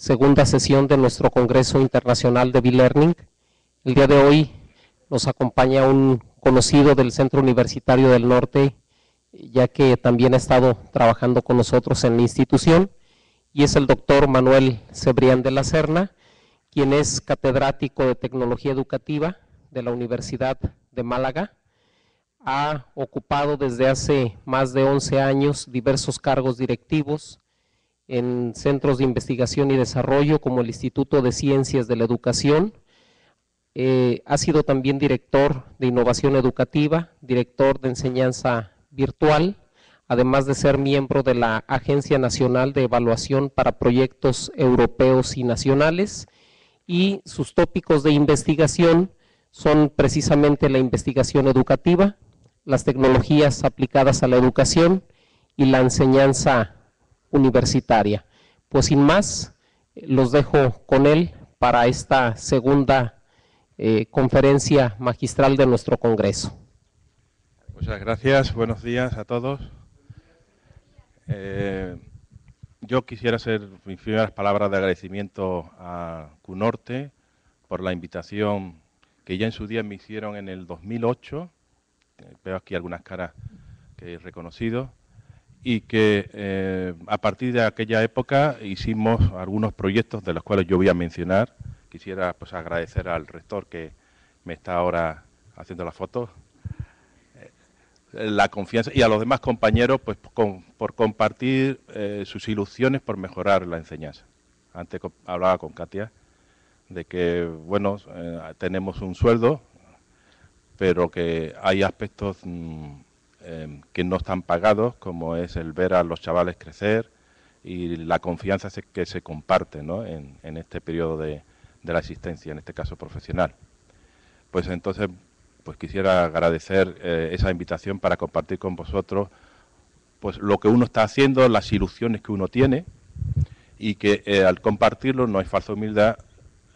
segunda sesión de nuestro Congreso Internacional de B-Learning. El día de hoy nos acompaña un conocido del Centro Universitario del Norte, ya que también ha estado trabajando con nosotros en la institución, y es el doctor Manuel Cebrián de la Serna, quien es catedrático de Tecnología Educativa de la Universidad de Málaga. Ha ocupado desde hace más de 11 años diversos cargos directivos en centros de investigación y desarrollo como el Instituto de Ciencias de la Educación. Eh, ha sido también director de innovación educativa, director de enseñanza virtual, además de ser miembro de la Agencia Nacional de Evaluación para Proyectos Europeos y Nacionales, y sus tópicos de investigación son precisamente la investigación educativa, las tecnologías aplicadas a la educación y la enseñanza universitaria. Pues sin más, los dejo con él para esta segunda eh, conferencia magistral de nuestro Congreso. Muchas gracias, buenos días a todos. Eh, yo quisiera hacer mis primeras palabras de agradecimiento a CUNORTE por la invitación que ya en su día me hicieron en el 2008. Veo aquí algunas caras que he reconocido y que eh, a partir de aquella época hicimos algunos proyectos de los cuales yo voy a mencionar. Quisiera pues agradecer al rector que me está ahora haciendo la foto, eh, la confianza y a los demás compañeros pues por compartir eh, sus ilusiones por mejorar la enseñanza. Antes hablaba con Katia de que bueno tenemos un sueldo, pero que hay aspectos mm, Em, que no están pagados, como es el ver a los chavales crecer y la confianza que se comparte en, este periodo de, la existencia, en este caso profesional. Pues entonces, pues quisiera agradecer eh, esa invitación para compartir con vosotros pues lo que uno está haciendo, las ilusiones que uno tiene y que eh, al compartirlo, no hay falsa humildad,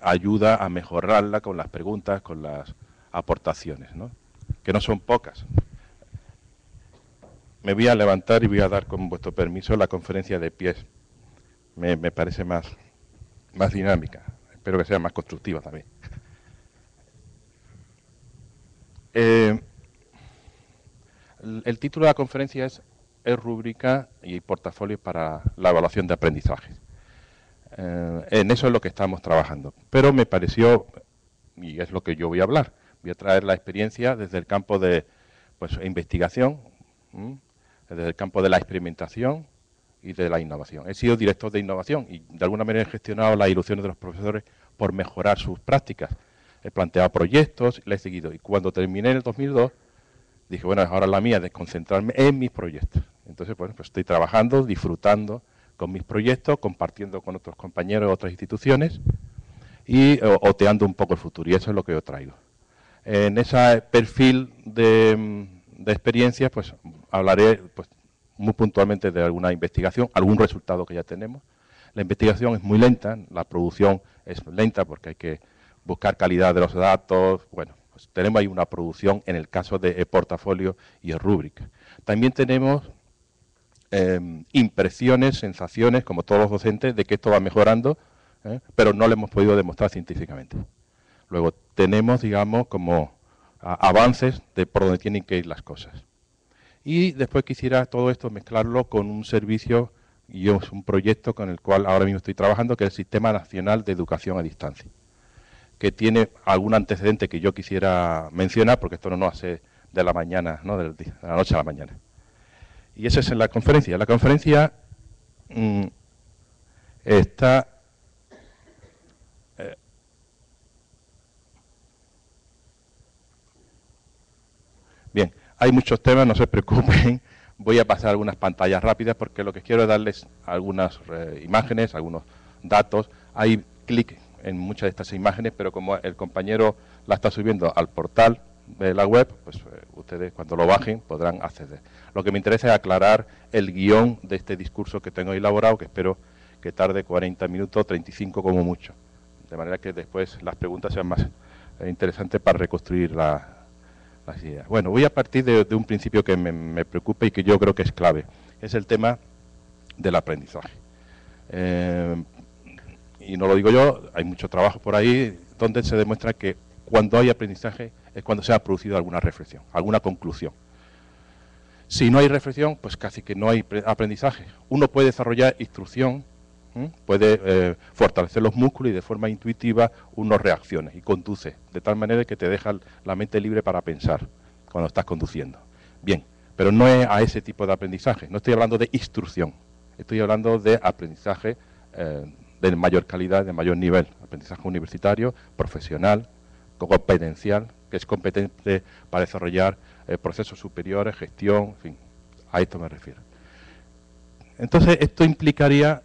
ayuda a mejorarla con las preguntas, con las aportaciones, ¿no? que no son pocas me voy a levantar y voy a dar, con vuestro permiso, la conferencia de pies. Me, parece más, más dinámica. Espero que sea más constructiva también. Eh, el, título de la conferencia es es rúbrica y portafolio para la evaluación de aprendizaje. Eh, en eso es lo que estamos trabajando. Pero me pareció, y es lo que yo voy a hablar, voy a traer la experiencia desde el campo de pues, investigación, desde el campo de la experimentación y de la innovación. He sido director de innovación y de alguna manera he gestionado las ilusiones de los profesores por mejorar sus prácticas. He planteado proyectos, le he seguido. Y cuando terminé en el 2002, dije, bueno, ahora la mía de concentrarme en mis proyectos. Entonces, pues estoy trabajando, disfrutando con mis proyectos, compartiendo con otros compañeros de otras instituciones y oteando un poco el futuro. Y eso es lo que yo traigo. En ese perfil de, de experiencias, pues hablaré pues, muy puntualmente de alguna investigación, algún resultado que ya tenemos. La investigación es muy lenta, la producción es lenta porque hay que buscar calidad de los datos. Bueno, pues tenemos ahí una producción en el caso de e-portafolio y e-rúbrica. También tenemos em, impresiones, sensaciones, como todos los docentes, de que esto va mejorando, ¿eh? pero no lo hemos podido demostrar científicamente. Luego tenemos, digamos, como avances de por dónde tienen que ir las cosas. Y después quisiera todo esto mezclarlo con un servicio y un proyecto con el cual ahora mismo estoy trabajando, que es el Sistema Nacional de Educación a Distancia, que tiene algún antecedente que yo quisiera mencionar, porque esto no nos hace de la mañana, ¿no? de la noche a la mañana. Y esa es en la conferencia. La conferencia mm, está Bien, hay muchos temas, no se preocupen. Voy a pasar algunas pantallas rápidas porque lo que quiero es darles algunas eh, imágenes, algunos datos. Hay clic en muchas de estas imágenes, pero como el compañero la está subiendo al portal de la web, pues eh, ustedes cuando lo bajen podrán acceder. Lo que me interesa es aclarar el guion de este discurso que tengo elaborado, que espero que tarde 40 minutos, 35 como mucho. De manera que después las preguntas sean más eh, interesantes para reconstruir la, bueno, voy a partir de, un principio que me, preocupa y que yo creo que es clave. Es el tema del aprendizaje. Eh, y no lo digo yo, hay mucho trabajo por ahí donde se demuestra que cuando hay aprendizaje es cuando se ha producido alguna reflexión, alguna conclusión. Si no hay reflexión, pues casi que no hay aprendizaje. Uno puede desarrollar instrucción, puede eh, fortalecer los músculos y de forma intuitiva uno reacciona y conduce, de tal manera que te deja la mente libre para pensar cuando estás conduciendo. Bien, pero no es a ese tipo de aprendizaje, no estoy hablando de instrucción, estoy hablando de aprendizaje eh, de mayor calidad, de mayor nivel, aprendizaje universitario, profesional, competencial, que es competente para desarrollar eh, procesos superiores, gestión, en fin, a esto me refiero. Entonces, esto implicaría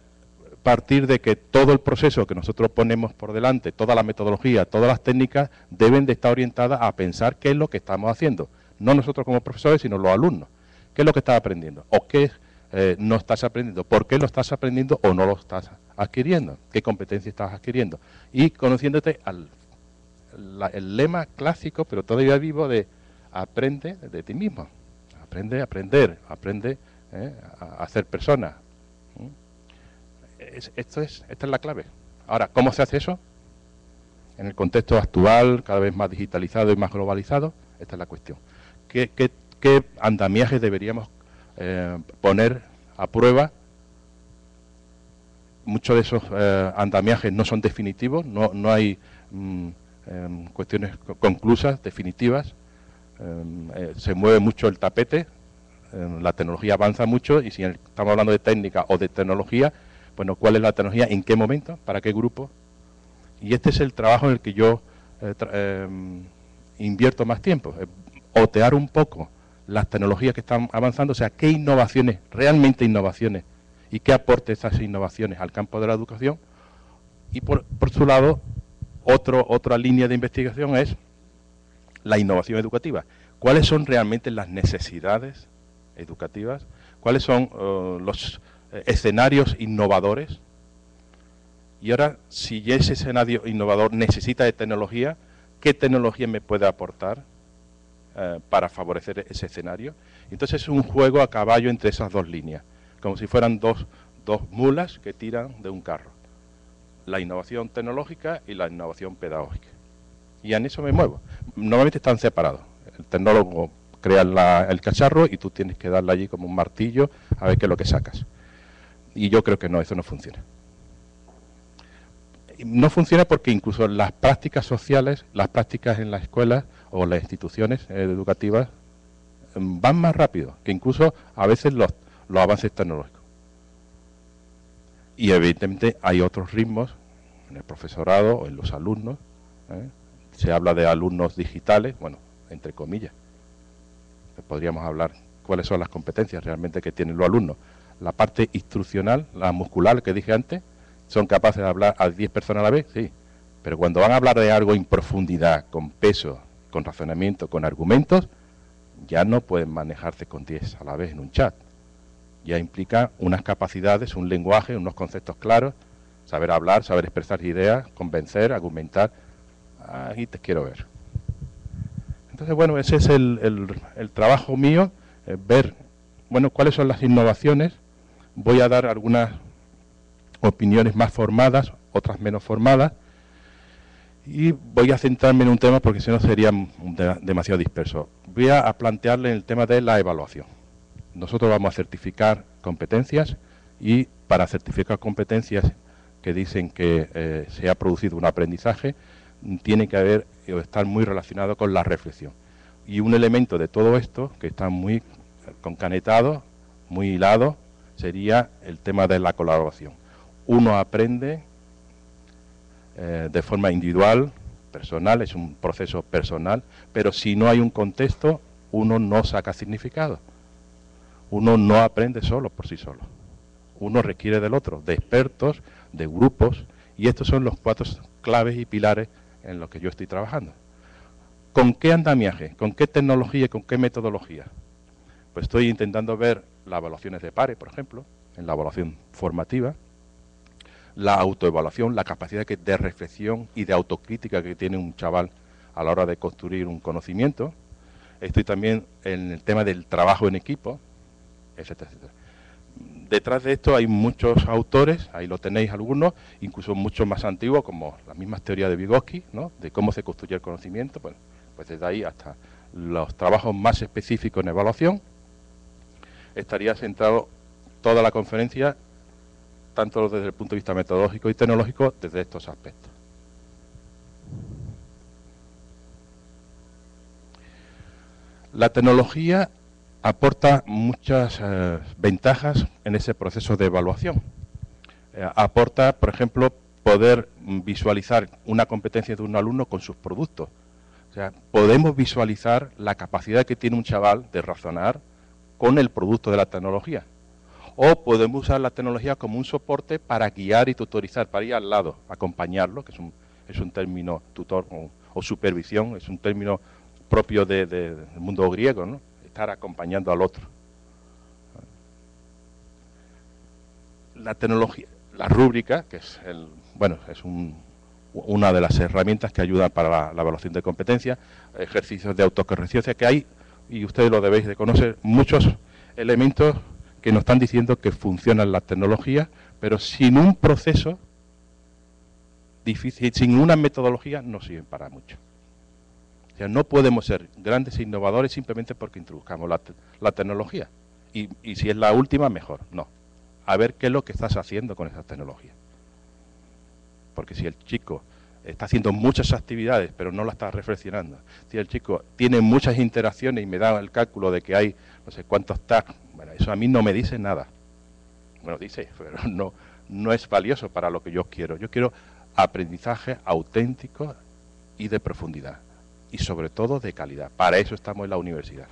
partir de que todo el proceso que nosotros ponemos por delante, toda la metodología, todas las técnicas, deben de estar orientadas a pensar qué es lo que estamos haciendo. No nosotros como profesores, sino los alumnos. ¿Qué es lo que estás aprendiendo? ¿O qué eh, no estás aprendiendo? ¿Por qué lo estás aprendiendo o no lo estás adquiriendo? ¿Qué competencia estás adquiriendo? Y conociéndote al lema clásico, pero todavía vivo, de aprende de ti mismo. Aprende a aprender, aprende eh, a, ser persona. Esto es, esta es la clave. Ahora, ¿cómo se hace eso? En el contexto actual, cada vez más digitalizado y más globalizado, esta es la cuestión. ¿Qué, andamiajes deberíamos eh, poner a prueba? Muchos de esos eh, andamiajes no son definitivos, no, no hay mm, em, cuestiones conclusas, definitivas, Em, eh, se mueve mucho el tapete, em, la tecnología avanza mucho y si estamos hablando de técnica o de tecnología, bueno, ¿cuál es la tecnología? ¿En qué momento? ¿Para qué grupo? Y este es el trabajo en el que yo eh, em, invierto más tiempo, otear un poco las tecnologías que están avanzando, o sea, qué innovaciones, realmente innovaciones, y qué aporte esas innovaciones al campo de la educación. Y por, su lado, otra línea de investigación es la innovación educativa. ¿Cuáles son realmente las necesidades educativas? ¿Cuáles son uh, los eh, escenarios innovadores? Y ahora, si ese escenario innovador necesita de tecnología, ¿qué tecnología me puede aportar eh, para favorecer ese escenario? Entonces es un juego a caballo entre esas dos líneas, como si fueran dos, dos mulas que tiran de un carro. La innovación tecnológica y la innovación pedagógica y en eso me muevo. Normalmente están separados. El tecnólogo crea el cacharro y tú tienes que darle allí como un martillo a ver qué es lo que sacas. Y yo creo que no, eso no funciona. No funciona porque incluso las prácticas sociales, las prácticas en las escuelas o las instituciones educativas em, van más rápido que incluso a veces los, los avances tecnológicos. Y evidentemente hay otros ritmos en el profesorado o en los alumnos ¿eh? se habla de alumnos digitales, bueno, entre comillas. Podríamos hablar cuáles son las competencias realmente que tienen los alumnos. La parte instruccional, la muscular que dije antes, son capaces de hablar a 10 personas a la vez, sí. Pero cuando van a hablar de algo en profundidad, con peso, con razonamiento, con argumentos, ya no pueden manejarse con 10 a la vez en un chat. Ya implica unas capacidades, un lenguaje, unos conceptos claros, saber hablar, saber expresar ideas, convencer, argumentar ahí te quiero ver. Entonces, bueno, ese es el, trabajo mío, eh, ver, bueno, cuáles son las innovaciones. Voy a dar algunas opiniones más formadas, otras menos formadas, y voy a centrarme en un tema porque si no sería demasiado disperso. Voy a, plantearle el tema de la evaluación. Nosotros vamos a certificar competencias y para certificar competencias que dicen que eh, se ha producido un aprendizaje, tiene que haber o estar muy relacionado con la reflexión. Y un elemento de todo esto, que está muy concanetado, muy hilado, sería el tema de la colaboración. Uno aprende eh, de forma individual, personal, es un proceso personal, pero si no hay un contexto, uno no saca significado. Uno no aprende solo por sí solo. Uno requiere del otro, de expertos, de grupos, y estos son los cuatro claves y pilares en lo que yo estoy trabajando. ¿Con qué andamiaje? ¿Con qué tecnología? ¿Con qué metodología? Pues estoy intentando ver las evaluaciones de pares, por ejemplo, en la evaluación formativa, la autoevaluación, la capacidad de reflexión y de autocrítica que tiene un chaval a la hora de construir un conocimiento. Estoy también en el tema del trabajo en equipo, etcétera, etcétera. detrás de esto hay muchos autores, ahí lo tenéis algunos, incluso muchos más antiguos, como las mismas teorías de Vygotsky, ¿no? de cómo se construye el conocimiento, pues, pues desde ahí hasta los trabajos más específicos en evaluación, estaría centrado toda la conferencia, tanto desde el punto de vista metodológico y tecnológico, desde estos aspectos. La tecnología aporta muchas eh, ventajas en ese proceso de evaluación. Eh, aporta, por ejemplo, poder visualizar una competencia de un alumno con sus productos. O sea, podemos visualizar la capacidad que tiene un chaval de razonar con el producto de la tecnología. O podemos usar la tecnología como un soporte para guiar y tutorizar, para ir al lado, acompañarlo, que es un, es un término tutor o, supervisión, es un término propio del mundo griego, ¿no? estar acompañando al otro. La tecnología, la rúbrica, que es el, bueno, es una de las herramientas que ayudan para la, evaluación de competencia, ejercicios de autocorrección, que hay, y ustedes lo debéis de conocer, muchos elementos que nos están diciendo que funcionan las tecnologías, pero sin un proceso difícil, sin una metodología, no sirven para mucho no podemos ser grandes e innovadores simplemente porque introduzcamos la, tecnología. Y, si es la última, mejor. No. A ver qué es lo que estás haciendo con esa tecnología. Porque si el chico está haciendo muchas actividades, pero no la está reflexionando, si el chico tiene muchas interacciones y me da el cálculo de que hay no sé cuántos tags, bueno, eso a mí no me dice nada. Bueno, dice, pero no, no es valioso para lo que yo quiero. Yo quiero aprendizaje auténtico y de profundidad y sobre todo de calidad. Para eso estamos en la universidad,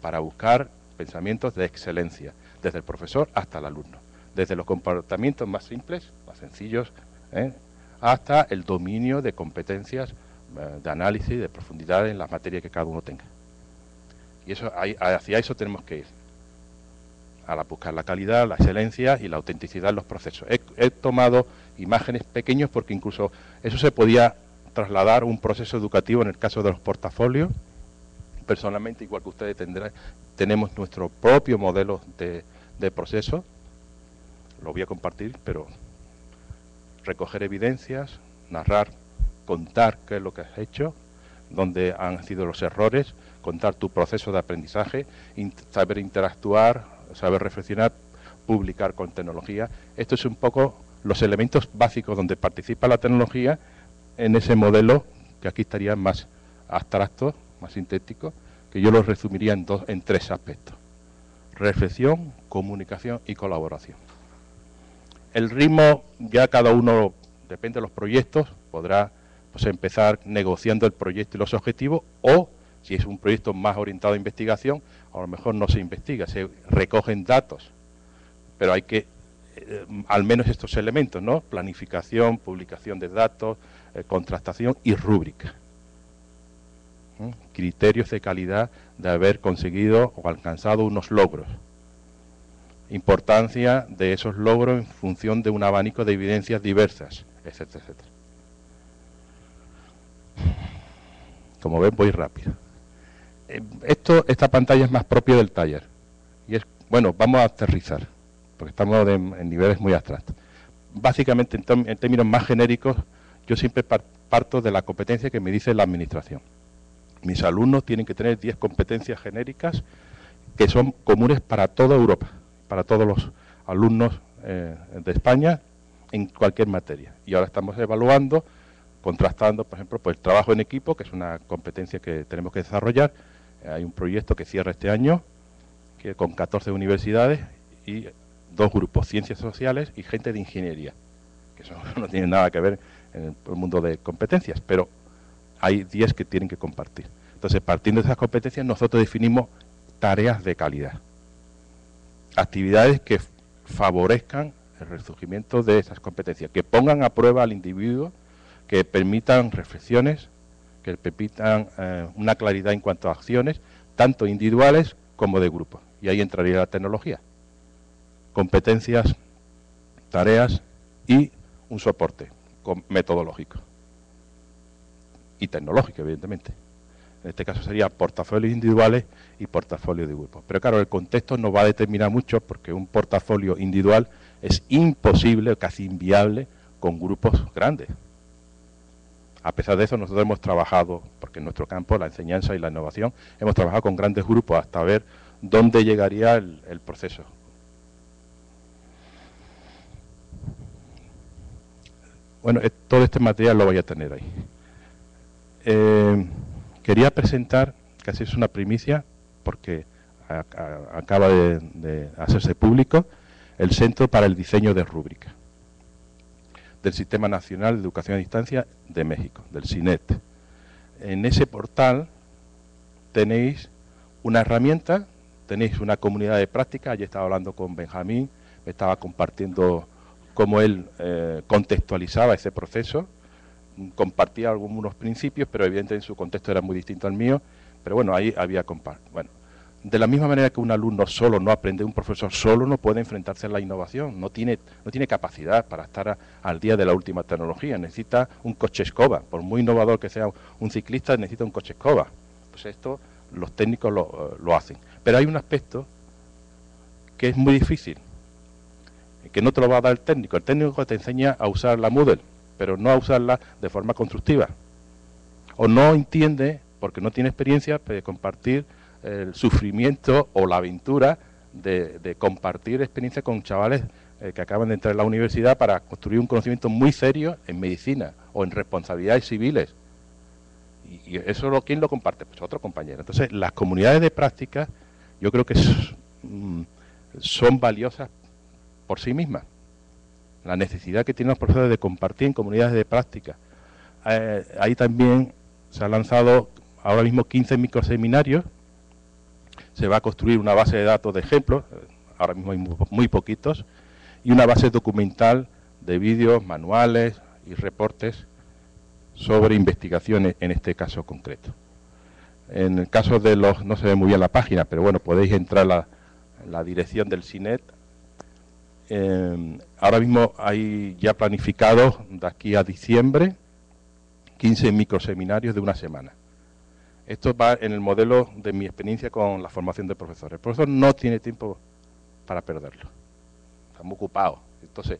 para buscar pensamientos de excelencia, desde el profesor hasta el alumno, desde los comportamientos más simples, más sencillos, ¿eh? Hasta el dominio de competencias eh, de análisis, de profundidad en las materias que cada uno tenga. Y eso, hacia eso tenemos que ir, a buscar la calidad, la excelencia y la autenticidad en los procesos. he tomado imágenes pequeños porque incluso eso se podía trasladar un proceso educativo en el caso de los portafolios. Personalmente, igual que ustedes tendrán, tenemos nuestro propio modelo de, de proceso. Lo voy a compartir, pero recoger evidencias, narrar, contar qué es lo que has hecho, dónde han sido los errores, contar tu proceso de aprendizaje, saber interactuar, saber reflexionar, publicar con tecnología. Esto es un poco los elementos básicos donde participa la tecnología en ese modelo, que aquí estaría más abstracto, más sintético, que yo lo resumiría en, dos, en tres aspectos. Reflexión, comunicación y colaboración. El ritmo, ya cada uno, depende de los proyectos, podrá pues, empezar negociando el proyecto y los objetivos, o si es un proyecto más orientado a investigación, a lo mejor no se investiga, se recogen datos, pero hay que, eh, al menos estos elementos, ¿no? Planificación, publicación de datos, eh, contrastación y rúbrica. Criterios de calidad de haber conseguido o alcanzado unos logros. Importancia de esos logros en función de un abanico de evidencias diversas, etcétera, etcétera. Como ven, voy rápido. Eh, esto, esta pantalla es más propia del taller. Y es, bueno, vamos a aterrizar, porque estamos en niveles muy abstractos. Básicamente, en términos más genéricos, yo siempre parto de la competencia que me dice la administración. Mis alumnos tienen que tener 10 competencias genéricas que son comunes para toda Europa, para todos los alumnos eh, de España en cualquier materia. Y ahora estamos evaluando, contrastando, por ejemplo, pues el trabajo en equipo, que es una competencia que tenemos que desarrollar. hay un proyecto que cierra este año, que con 14 universidades y dos grupos, ciencias sociales y gente de ingeniería, que eso no tiene nada que ver en el mundo de competencias, pero hay 10 que tienen que compartir. Entonces, partiendo de esas competencias, nosotros definimos tareas de calidad. Actividades que favorezcan el resurgimiento de esas competencias, que pongan a prueba al individuo, que permitan reflexiones, que permitan eh, una claridad en cuanto a acciones, tanto individuales como de grupo. Y ahí entraría la tecnología. Competencias, tareas y un soporte metodológico y tecnológico, evidentemente. En este caso sería portafolios individuales y portafolios de grupos. Pero claro, el contexto nos va a determinar mucho porque un portafolio individual es imposible, casi inviable, con grupos grandes. A pesar de eso, nosotros hemos trabajado, porque en nuestro campo, la enseñanza y la innovación, hemos trabajado con grandes grupos hasta ver dónde llegaría el, proceso. Bueno, eh, todo este material lo voy a tener ahí. Eh, quería presentar, casi es una primicia, porque acaba de, hacerse público, el Centro para el Diseño de Rúbrica del Sistema Nacional de Educación a Distancia de México, del CINET. En ese portal tenéis una herramienta, tenéis una comunidad de práctica, ayer estaba hablando con Benjamín, me estaba compartiendo cómo él eh, contextualizaba ese proceso, compartía algunos principios, pero evidentemente su contexto era muy distinto al mío, pero bueno, ahí había Bueno, de la misma manera que un alumno solo no aprende, un profesor solo no puede enfrentarse a la innovación, no tiene, no tiene capacidad para estar al día de la última tecnología, necesita un coche escoba, por muy innovador que sea un ciclista, necesita un coche escoba. Pues esto los técnicos lo, lo hacen. Pero hay un aspecto que es muy difícil, que no te lo va a dar el técnico. El técnico te enseña a usar la Moodle, pero no a usarla de forma constructiva. O no entiende, porque no tiene experiencia, de compartir el sufrimiento o la aventura de, compartir experiencia con chavales eh, que acaban de entrar en la universidad para construir un conocimiento muy serio en medicina o en responsabilidades civiles. Y, eso ¿quién lo comparte? Pues otro compañero. Entonces, las comunidades de práctica yo creo que mm, son valiosas por sí mismas la necesidad que tienen los profesores de compartir en comunidades de práctica. Eh, ahí también se han lanzado ahora mismo 15 microseminarios, se va a construir una base de datos de ejemplos, eh, ahora mismo hay muy, poquitos, y una base documental de vídeos, manuales y reportes sobre investigaciones en este caso concreto. En el caso de los, no se ve muy bien la página, pero bueno, podéis entrar a la dirección del CINET eh, ahora mismo hay ya planificados de aquí a diciembre 15 microseminarios de una semana. Esto va en el modelo de mi experiencia con la formación de profesores. El profesor no tiene tiempo para perderlo. Estamos ocupados. Entonces,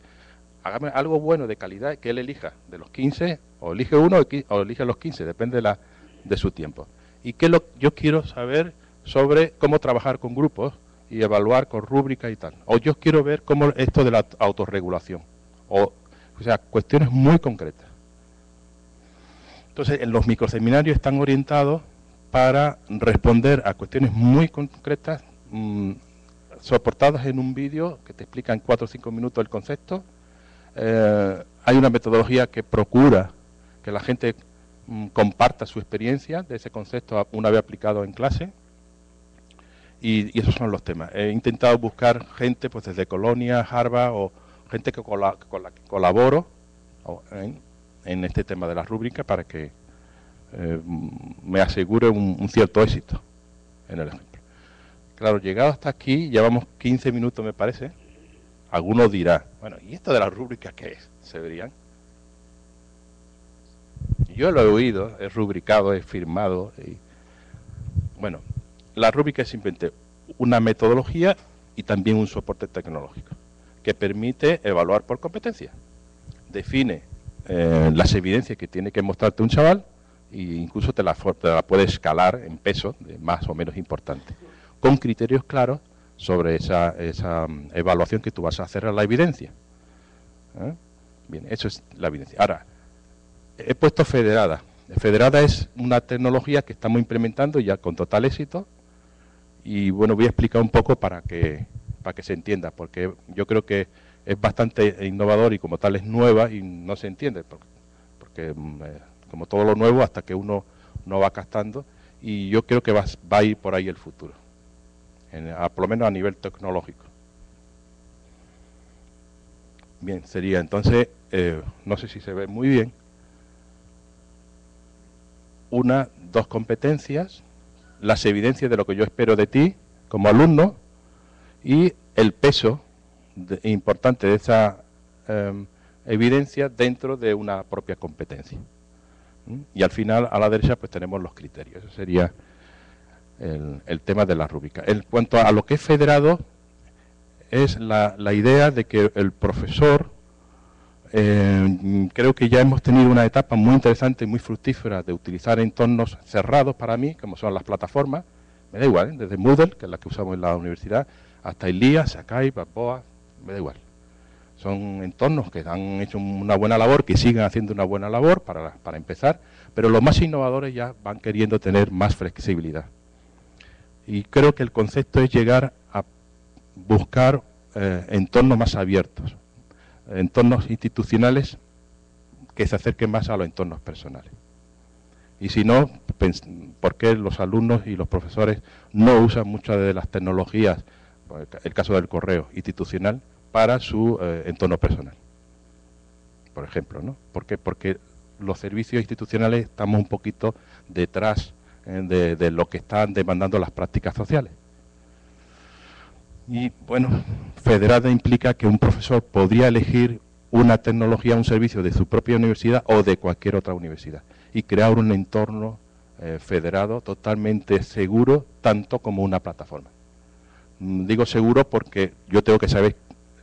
hágame algo bueno de calidad que él elija de los 15, o elige uno o elige los 15, depende de, la, de su tiempo. Y que lo, yo quiero saber sobre cómo trabajar con grupos, y evaluar con rúbrica y tal. O yo quiero ver cómo esto de la autorregulación. O, o sea, cuestiones muy concretas. Entonces, en los microseminarios están orientados para responder a cuestiones muy concretas, mm, soportadas en un vídeo que te explica en 4 o 5 minutos el concepto. Eh, hay una metodología que procura que la gente mm, comparta su experiencia de ese concepto una vez aplicado en clase y, esos son los temas. He intentado buscar gente pues desde Colonia, Harvard o gente que con la, que colaboro en, este tema de la rúbrica para que eh, me asegure un, cierto éxito en el ejemplo. Claro, llegado hasta aquí, llevamos 15 minutos me parece, alguno dirá, bueno, ¿y esto de la rúbrica qué es? ¿Se verían? Yo lo he oído, he rubricado, he firmado. Y, bueno, la rúbrica es simplemente una metodología y también un soporte tecnológico que permite evaluar por competencia. Define eh, las evidencias que tiene que mostrarte un chaval e incluso te la, puede escalar en peso, de más o menos importante, con criterios claros sobre esa, mm, evaluación que tú vas a hacer a la evidencia. ¿Eh? Bien, eso es la evidencia. Ahora, he puesto federada. Federada es una tecnología que estamos implementando ya con total éxito y bueno, voy a explicar un poco para que, para que se entienda, porque yo creo que es bastante innovador y como tal es nueva y no se entiende, porque, mm, eh, como todo lo nuevo, hasta que uno no va captando, y yo creo que va, va a ir por ahí el futuro, por lo menos a nivel tecnológico. Bien, sería entonces, eh, no sé si se ve muy bien, una, dos competencias, las evidencias de lo que yo espero de ti como alumno y el peso importante de esa em, evidencia dentro de una propia competencia. Y al final, a la derecha, pues tenemos los criterios. Ese sería el, tema de la rúbrica. En cuanto a lo que es federado, es la, idea de que el profesor, eh, creo que ya hemos tenido una etapa muy interesante y muy fructífera de utilizar entornos cerrados para mí, como son las plataformas, me da igual, ¿eh? desde Moodle, que es la que usamos en la universidad, hasta Ilía, Sakai, Balboa, me da igual. Son entornos que han hecho una buena labor, que siguen haciendo una buena labor para, para empezar, pero los más innovadores ya van queriendo tener más flexibilidad. Y creo que el concepto es llegar a buscar eh, entornos más abiertos, entornos institucionales que se acerquen más a los entornos personales. Y si no, ¿por qué los alumnos y los profesores no usan muchas de las tecnologías, el caso del correo institucional, para su eh, entorno personal? Por ejemplo, ¿no? ¿Por qué? Porque los servicios institucionales estamos un poquito detrás eh, de, lo que están demandando las prácticas sociales. Y bueno, federada implica que un profesor podría elegir una tecnología, un servicio de su propia universidad o de cualquier otra universidad y crear un entorno eh, federado totalmente seguro, tanto como una plataforma. Mm, digo seguro porque yo tengo que saber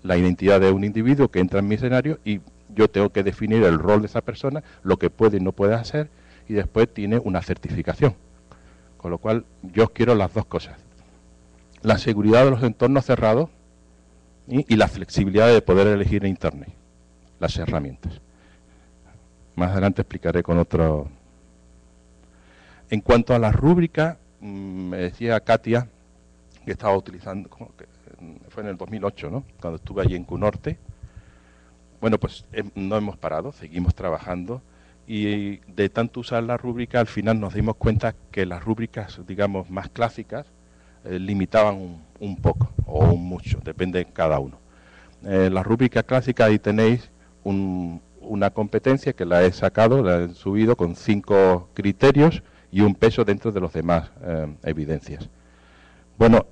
la identidad de un individuo que entra en mi escenario y yo tengo que definir el rol de esa persona, lo que puede y no puede hacer, y después tiene una certificación. Con lo cual yo quiero las dos cosas. La seguridad de los entornos cerrados y, la flexibilidad de poder elegir en Internet las herramientas. Más adelante explicaré con otro. En cuanto a la rúbrica, mm, me decía Katia que estaba utilizando, mm, fue en el 2008, ¿no? Cuando estuve allí en Cunorte. Bueno, pues em, no hemos parado, seguimos trabajando y de tanto usar la rúbrica al final nos dimos cuenta que las rúbricas, digamos, más clásicas eh, limitaban un, poco o un mucho, depende de cada uno. Eh, la rúbrica clásica ahí tenéis una competencia que la he sacado, la he subido con cinco criterios y un peso dentro de los demás eh, evidencias. Bueno,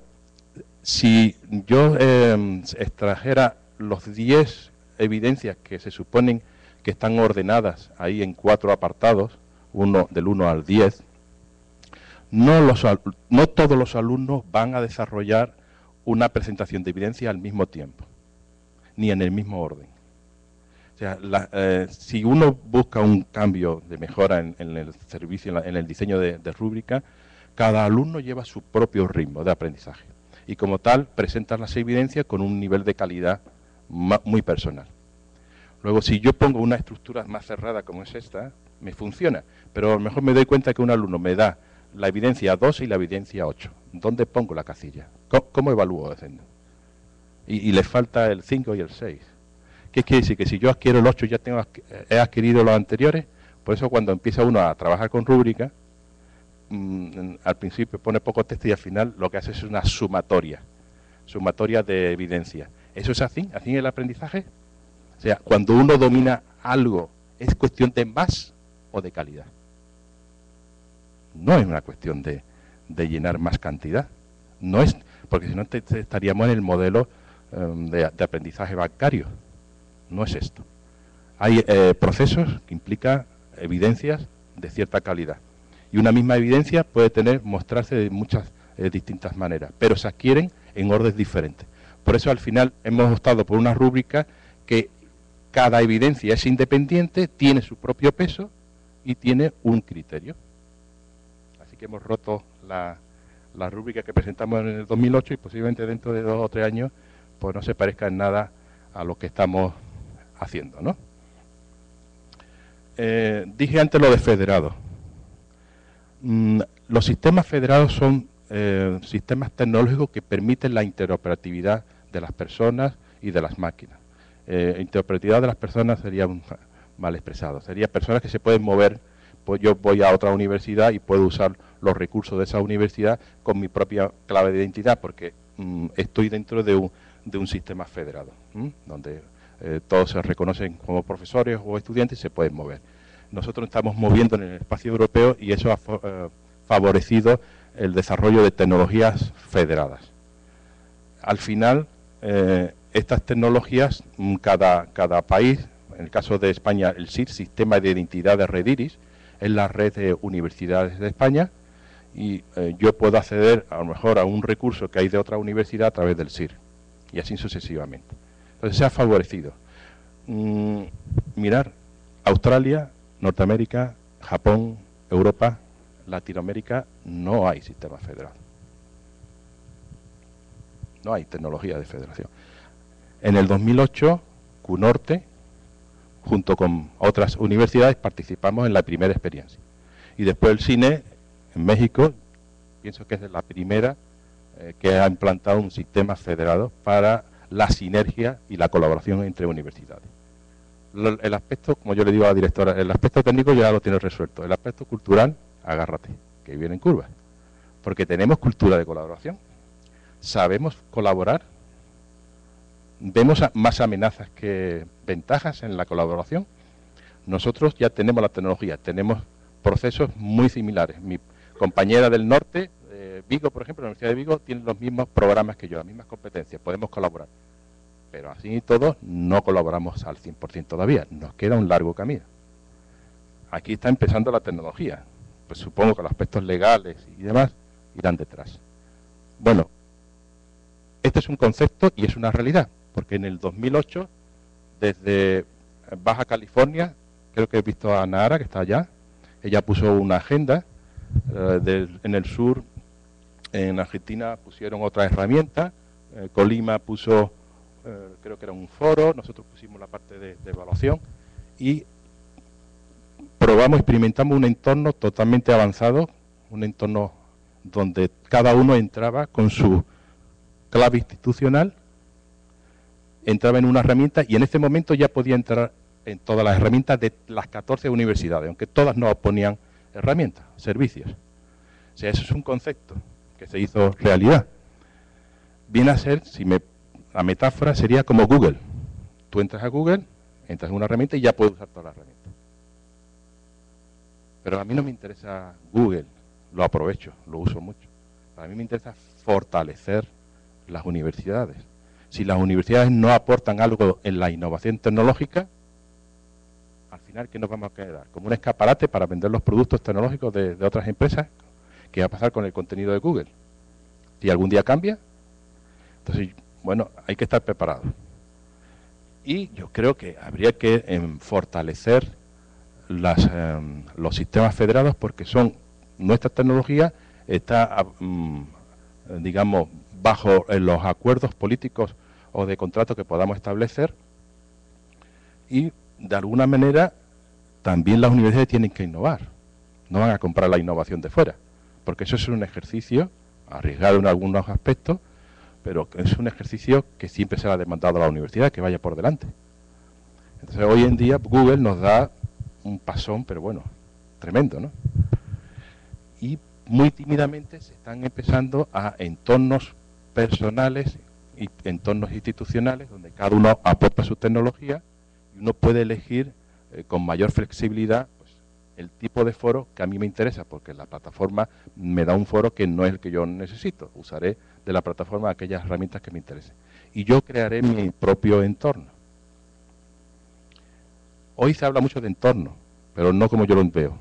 si yo extrajera los 10 evidencias que se suponen que están ordenadas ahí en cuatro apartados, uno del 1 al 10, no, los, no todos los alumnos van a desarrollar una presentación de evidencia al mismo tiempo, ni en el mismo orden. O sea, eh, si uno busca un cambio de mejora en, el servicio, en, el diseño de, rúbrica, cada alumno lleva su propio ritmo de aprendizaje y como tal presenta las evidencias con un nivel de calidad muy personal. Luego, si yo pongo una estructura más cerrada como es esta, me funciona, pero a lo mejor me doy cuenta que un alumno me da la evidencia 2 y la evidencia 8. ¿Dónde pongo la casilla? ¿Cómo, evalúo eso? Y, le falta el 5 y el 6. ¿Qué quiere decir? Que si yo adquiero el 8 ya tengo, he adquirido los anteriores. Por eso cuando empieza uno a trabajar con rúbrica, mm, al principio pone poco texto y al final lo que hace es una sumatoria. Sumatoria de evidencia. ¿Eso es así? ¿Así en el aprendizaje? O sea, cuando uno domina algo, es cuestión de más o de calidad. No es una cuestión de, llenar más cantidad. No es, porque si no estaríamos en el modelo em, de, aprendizaje bancario. No es esto. Hay eh, procesos que implican evidencias de cierta calidad. Y una misma evidencia puede tener, mostrarse de muchas eh, distintas maneras, pero se adquieren en órdenes diferentes. Por eso al final hemos optado por una rúbrica que cada evidencia es independiente, tiene su propio peso y tiene un criterio. Que hemos roto la, rúbrica que presentamos en el 2008 y posiblemente dentro de dos o tres años pues no se parezca en nada a lo que estamos haciendo. ¿no? Eh, dije antes lo de federado. Mm, los sistemas federados son eh, sistemas tecnológicos que permiten la interoperatividad de las personas y de las máquinas eh, interpretativa de las personas sería mal expresado. Sería personas que se pueden mover, pues yo voy a otra universidad y puedo usar los recursos de esa universidad con mi propia clave de identidad, porque mm, estoy dentro de un, de un sistema federado, donde eh, todos se reconocen como profesores o estudiantes y se pueden mover. Nosotros estamos moviendo en el espacio europeo y eso ha eh, favorecido el desarrollo de tecnologías federadas. Al final, eh, estas tecnologías, mm, cada, cada país, en el caso de España, el SIR, Sistema de Identidad de Rediris, es la red de universidades de España y eh, yo puedo acceder a lo mejor a un recurso que hay de otra universidad a través del SIR y así sucesivamente. Entonces se ha favorecido. Mm, mirar, Australia, Norteamérica, Japón, Europa, Latinoamérica, no hay sistema federal. No hay tecnología de federación. En el 2008, CUNORTE, junto con otras universidades, participamos en la primera experiencia. Y después el CINE, en México, pienso que es la primera eh, que ha implantado un sistema federado para la sinergia y la colaboración entre universidades. el aspecto, como yo le digo a la directora, el aspecto técnico ya lo tiene resuelto. El aspecto cultural, agárrate, que viene en curva. Porque tenemos cultura de colaboración. Sabemos colaborar vemos más amenazas que ventajas en la colaboración. Nosotros ya tenemos la tecnología, tenemos procesos muy similares. Mi compañera del norte, Vigo, por ejemplo, la Universidad de Vigo, tiene los mismos programas que yo, las mismas competencias, podemos colaborar. Pero así y todo, no colaboramos al 100% todavía, nos queda un largo camino. Aquí está empezando la tecnología, pues supongo que los aspectos legales y demás irán detrás. Bueno, este es un concepto y es una realidad porque en el 2008, desde Baja California, creo que he visto a Nara, que está allá, ella puso una agenda, eh, en el sur, en Argentina pusieron otra herramienta, eh, Colima puso, eh, creo que era un foro, nosotros pusimos la parte de, de evaluación y probamos, experimentamos un entorno totalmente avanzado, un entorno donde cada uno entraba con su clave institucional entraba en una herramienta y en ese momento ya podía entrar en todas las herramientas de las 14 universidades, aunque todas no ponían herramientas, servicios. O sea, eso es un concepto que se hizo realidad. Viene a ser, si me, la metáfora sería como Google. Tú entras a Google, entras en una herramienta y ya puedes usar todas las herramientas. Pero a mí no me interesa Google, lo aprovecho, lo uso mucho. A mí me interesa fortalecer las universidades si las universidades no aportan algo en la innovación tecnológica, al final, ¿qué nos vamos a quedar? Como un escaparate para vender los productos tecnológicos de, otras empresas. ¿Qué va a pasar con el contenido de Google? Si algún día cambia, entonces, bueno, hay que estar preparado. Y yo creo que habría que em, fortalecer em, los sistemas federados porque son nuestra tecnología está, mm, digamos, bajo los acuerdos políticos o de contrato que podamos establecer y de alguna manera también las universidades tienen que innovar. No van a comprar la innovación de fuera, porque eso es un ejercicio arriesgado en algunos aspectos, pero es un ejercicio que siempre se ha demandado a la universidad, que vaya por delante. Entonces hoy en día Google nos da un pasón, pero bueno, tremendo, ¿no? Y muy tímidamente se están empezando a entornos personales y entornos institucionales donde cada uno aporta su tecnología y uno puede elegir eh, con mayor flexibilidad pues, el tipo de foro que a mí me interesa, porque la plataforma me da un foro que no es el que yo necesito. Usaré de la plataforma aquellas herramientas que me interesen. Y yo crearé mi propio entorno. Hoy se habla mucho de entorno, pero no como yo lo veo.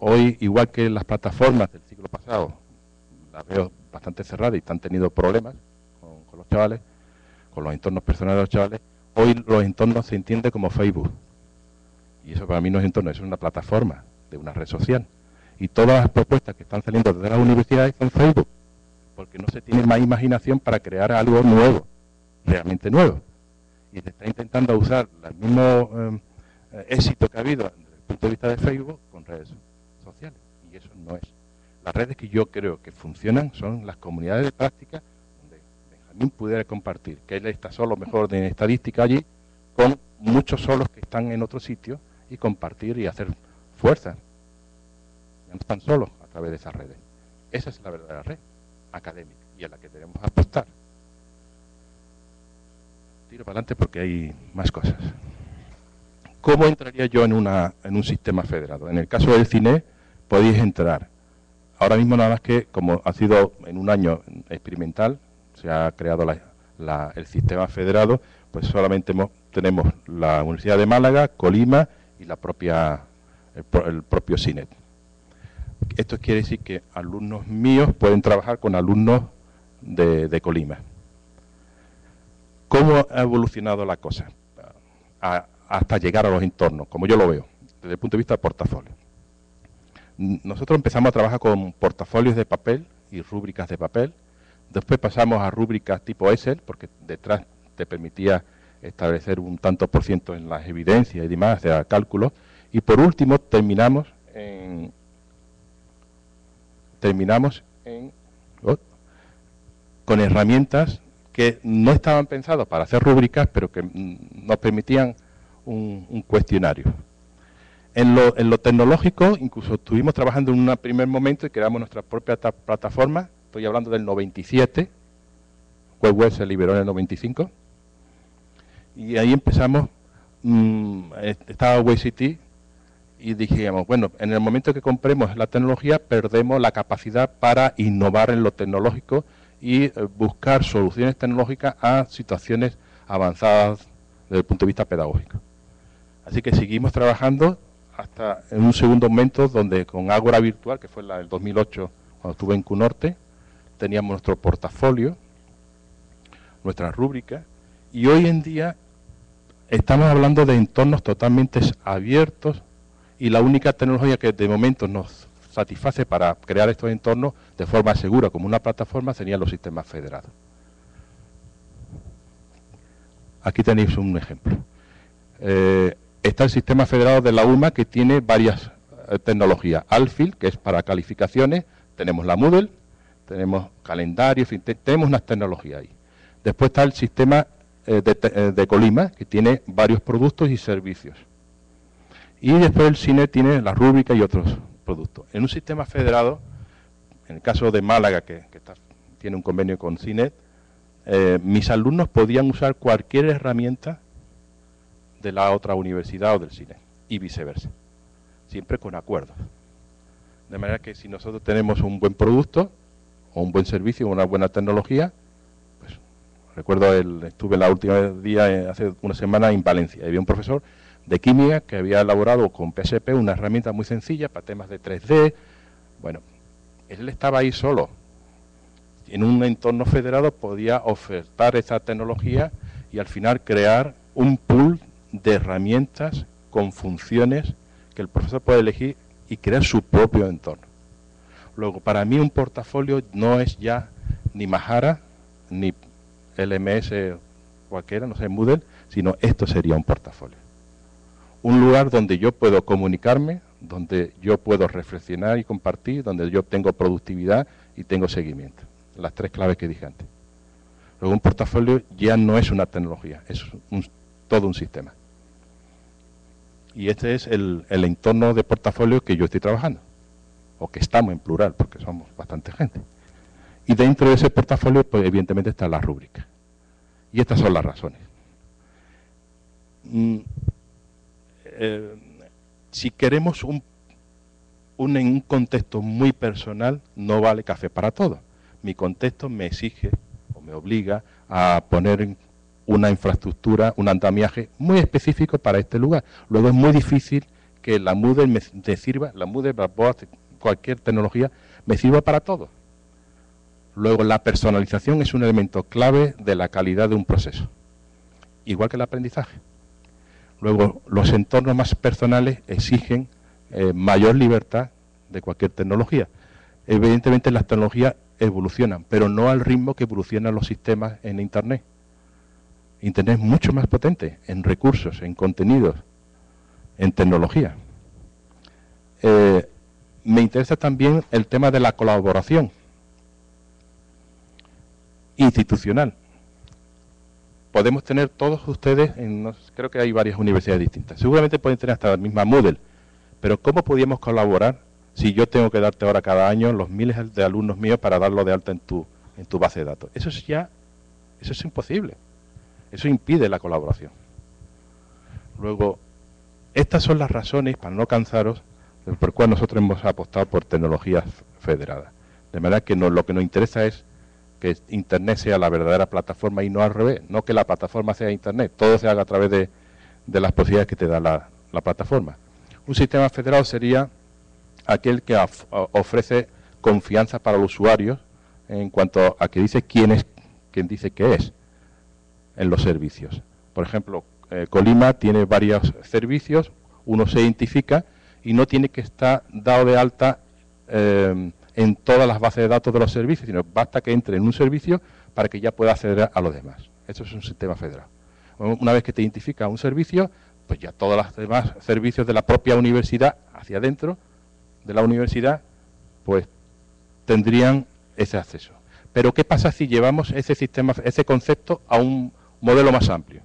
Hoy, igual que las plataformas del siglo pasado, las veo bastante cerrada y están teniendo problemas con, los chavales, con los entornos personales de los chavales, hoy los entornos se entiende como Facebook. Y eso para mí no es entorno, es una plataforma de una red social. Y todas las propuestas que están saliendo desde las universidades son Facebook, porque no se tiene más imaginación para crear algo nuevo, realmente nuevo. Y se está intentando usar el mismo eh, éxito que ha habido desde el punto de vista de Facebook con redes sociales. Y eso no es. Las redes que yo creo que funcionan son las comunidades de práctica donde Benjamín pudiera compartir, que él está solo mejor de estadística allí, con muchos solos que están en otro sitio y compartir y hacer fuerza. Ya no están solos a través de esas redes. Esa es la verdadera red académica y a la que debemos apostar. Tiro para adelante porque hay más cosas. ¿Cómo entraría yo en, una, en un sistema federado? En el caso del cine podéis entrar Ahora mismo nada más que, como ha sido en un año experimental, se ha creado el sistema federado, pues solamente tenemos la Universidad de Málaga, Colima y la el, propio CINET. Esto quiere decir que alumnos míos pueden trabajar con alumnos de, Colima. ¿Cómo ha evolucionado la cosa? hasta llegar a los entornos, como yo lo veo, desde el punto de vista de portafolio. Nosotros empezamos a trabajar con portafolios de papel y rúbricas de papel. Después pasamos a rúbricas tipo Excel, porque detrás te permitía establecer un tanto por ciento en las evidencias y demás, hacer cálculos. Y por último terminamos en terminamos en oh, con herramientas que no estaban pensadas para hacer rúbricas, pero que nos permitían un, cuestionario. En lo, en lo, tecnológico, incluso estuvimos trabajando en un primer momento y creamos nuestra propia plataforma, estoy hablando del 97, web se liberó en el 95, y ahí empezamos, mmm, estaba WebCity y dijimos, bueno, en el momento que compremos la tecnología perdemos la capacidad para innovar en lo tecnológico y eh, buscar soluciones tecnológicas a situaciones avanzadas desde el punto de vista pedagógico. Así que seguimos trabajando hasta en un segundo momento donde con Ágora Virtual, que fue la del 2008 cuando estuve en Cunorte, teníamos nuestro portafolio, nuestra rúbrica, y hoy en día estamos hablando de entornos totalmente abiertos y la única tecnología que de momento nos satisface para crear estos entornos de forma segura como una plataforma serían los sistemas federados. Aquí tenéis un ejemplo. Eh, está el sistema federado de la UMA que tiene varias eh, tecnologías. Alfil, que es para calificaciones, tenemos la Moodle, tenemos calendario, tenemos unas tecnologías ahí. Después está el sistema eh, eh, de, Colima, que tiene varios productos y servicios. Y después el CINE tiene la rúbrica y otros productos. En un sistema federado, en el caso de Málaga, que, tiene un convenio con CINET, mis alumnos podían usar cualquier herramienta de la otra universidad o del CINET, y viceversa, siempre con acuerdos. De manera que si nosotros tenemos un buen producto, o un buen servicio, una buena tecnología, Recuerdo, el, estuve la última día, eh, hace una semana, en Valencia. Había un profesor de química que había elaborado con PSP una herramienta muy sencilla para temas de 3D. Bueno, él estaba ahí solo. En un entorno federado podía ofertar esa tecnología y al final crear un pool de herramientas con funciones que el profesor puede elegir y crear su propio entorno. Luego, para mí un portafolio no es ya ni Mahara ni LMS cualquiera, no sé, Moodle, sino esto sería un portafolio. Un lugar donde yo puedo comunicarme, donde yo puedo reflexionar y compartir, donde yo tengo productividad y tengo seguimiento. Las tres claves que dije antes. Luego un portafolio ya no es una tecnología, es todo un sistema. Y este es el, entorno de portafolio que yo estoy trabajando, o que estamos en plural, porque somos bastante gente. Y dentro de ese portafolio, pues evidentemente está la rúbrica. Y estas son las razones. Mm, eh, si queremos un, un, en un contexto muy personal, no vale café para todos. Mi contexto me exige o me obliga a poner una infraestructura, un andamiaje muy específico para este lugar. Luego es muy difícil que la Moodle me, sirva, la Moodle, cualquier tecnología, me sirva para todo. Luego, la personalización es un elemento clave de la calidad de un proceso, igual que el aprendizaje. Luego, los entornos más personales exigen eh, mayor libertad de cualquier tecnología. Evidentemente las tecnologías evolucionan, pero no al ritmo que evolucionan los sistemas en Internet. Internet es mucho más potente en recursos, en contenidos, en tecnología. Eh, me interesa también el tema de la colaboración institucional. Podemos tener todos ustedes, en, creo que hay varias universidades distintas, seguramente pueden tener hasta la misma Moodle, pero ¿cómo podríamos colaborar si yo tengo que darte ahora cada año los miles de alumnos míos para darlo de alta en tu, en tu base de datos? Eso es ya, eso es imposible. Eso impide la colaboración. Luego, estas son las razones, para no cansaros, por cual nosotros hemos apostado por tecnologías federadas. De manera que lo que nos interesa es que Internet sea la verdadera plataforma y no al revés, no que la plataforma sea Internet, todo se haga a través de, las posibilidades que te da la, plataforma. Un sistema federado sería aquel que ofrece confianza para los usuarios en cuanto a que dice quién es, quién dice qué es en los servicios. Por ejemplo, eh, Colima tiene varios servicios, uno se identifica y no tiene que estar dado de alta eh, en todas las bases de datos de los servicios, sino basta que entre en un servicio para que ya pueda acceder a los demás. Eso es un sistema federal. Una vez que te identifica un servicio, pues ya todos los demás servicios de la propia universidad hacia adentro de la universidad, pues tendrían ese acceso. Pero ¿qué pasa si llevamos ese sistema, ese concepto a un modelo más amplio?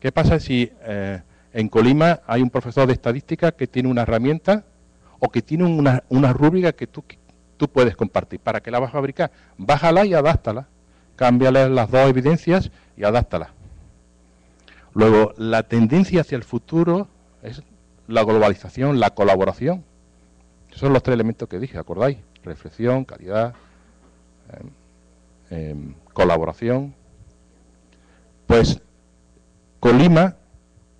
¿Qué pasa si eh, en Colima hay un profesor de estadística que tiene una herramienta o que tiene una, una rúbrica que tú, tú puedes compartir? ¿Para qué la vas a fabricar? Bájala y adáptala. Cámbiale las dos evidencias y adáptala. Luego, la tendencia hacia el futuro es la globalización, la colaboración. Esos son los tres elementos que dije, ¿acordáis? Reflexión, calidad, em, em, colaboración. Pues Colima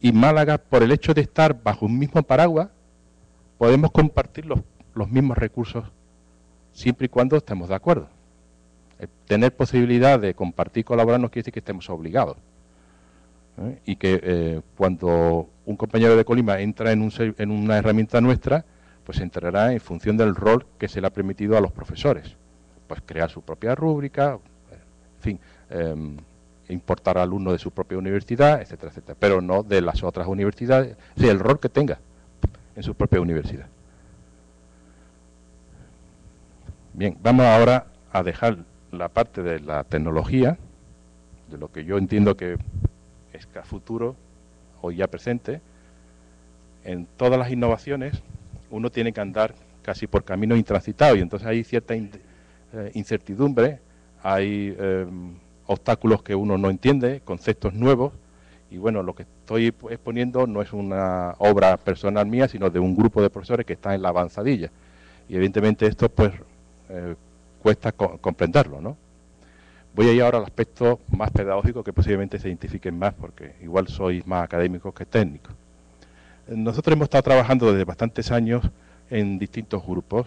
y Málaga, por el hecho de estar bajo un mismo paraguas, podemos compartir los, mismos recursos siempre y cuando estemos de acuerdo. tener posibilidad de compartir y colaborar no quiere decir que estemos obligados. ¿eh? Y que eh, cuando un compañero de Colima entra en, en una herramienta nuestra, pues entrará en función del rol que se le ha permitido a los profesores. Pues crear su propia rúbrica, en fin, em, importar alumnos de su propia universidad, etcétera, etcétera, pero no de las otras universidades, o el rol que tenga en su propia universidad. Bien, vamos ahora a dejar la parte de la tecnología, de lo que yo entiendo que es que a futuro o ya presente. En todas las innovaciones uno tiene que andar casi por caminos intransitados y entonces hay cierta eh, incertidumbre, hay em, obstáculos que uno no entiende, conceptos nuevos, y bueno, lo que estoy exponiendo no es una obra personal mía, sino de un grupo de profesores que está en la avanzadilla. Y evidentemente esto pues eh, cuesta comprenderlo, ¿no? Voy a ir ahora al aspecto más pedagógico que posiblemente se identifiquen más, porque igual sois más académicos que técnicos. Nosotros hemos estado trabajando desde bastantes años en distintos grupos,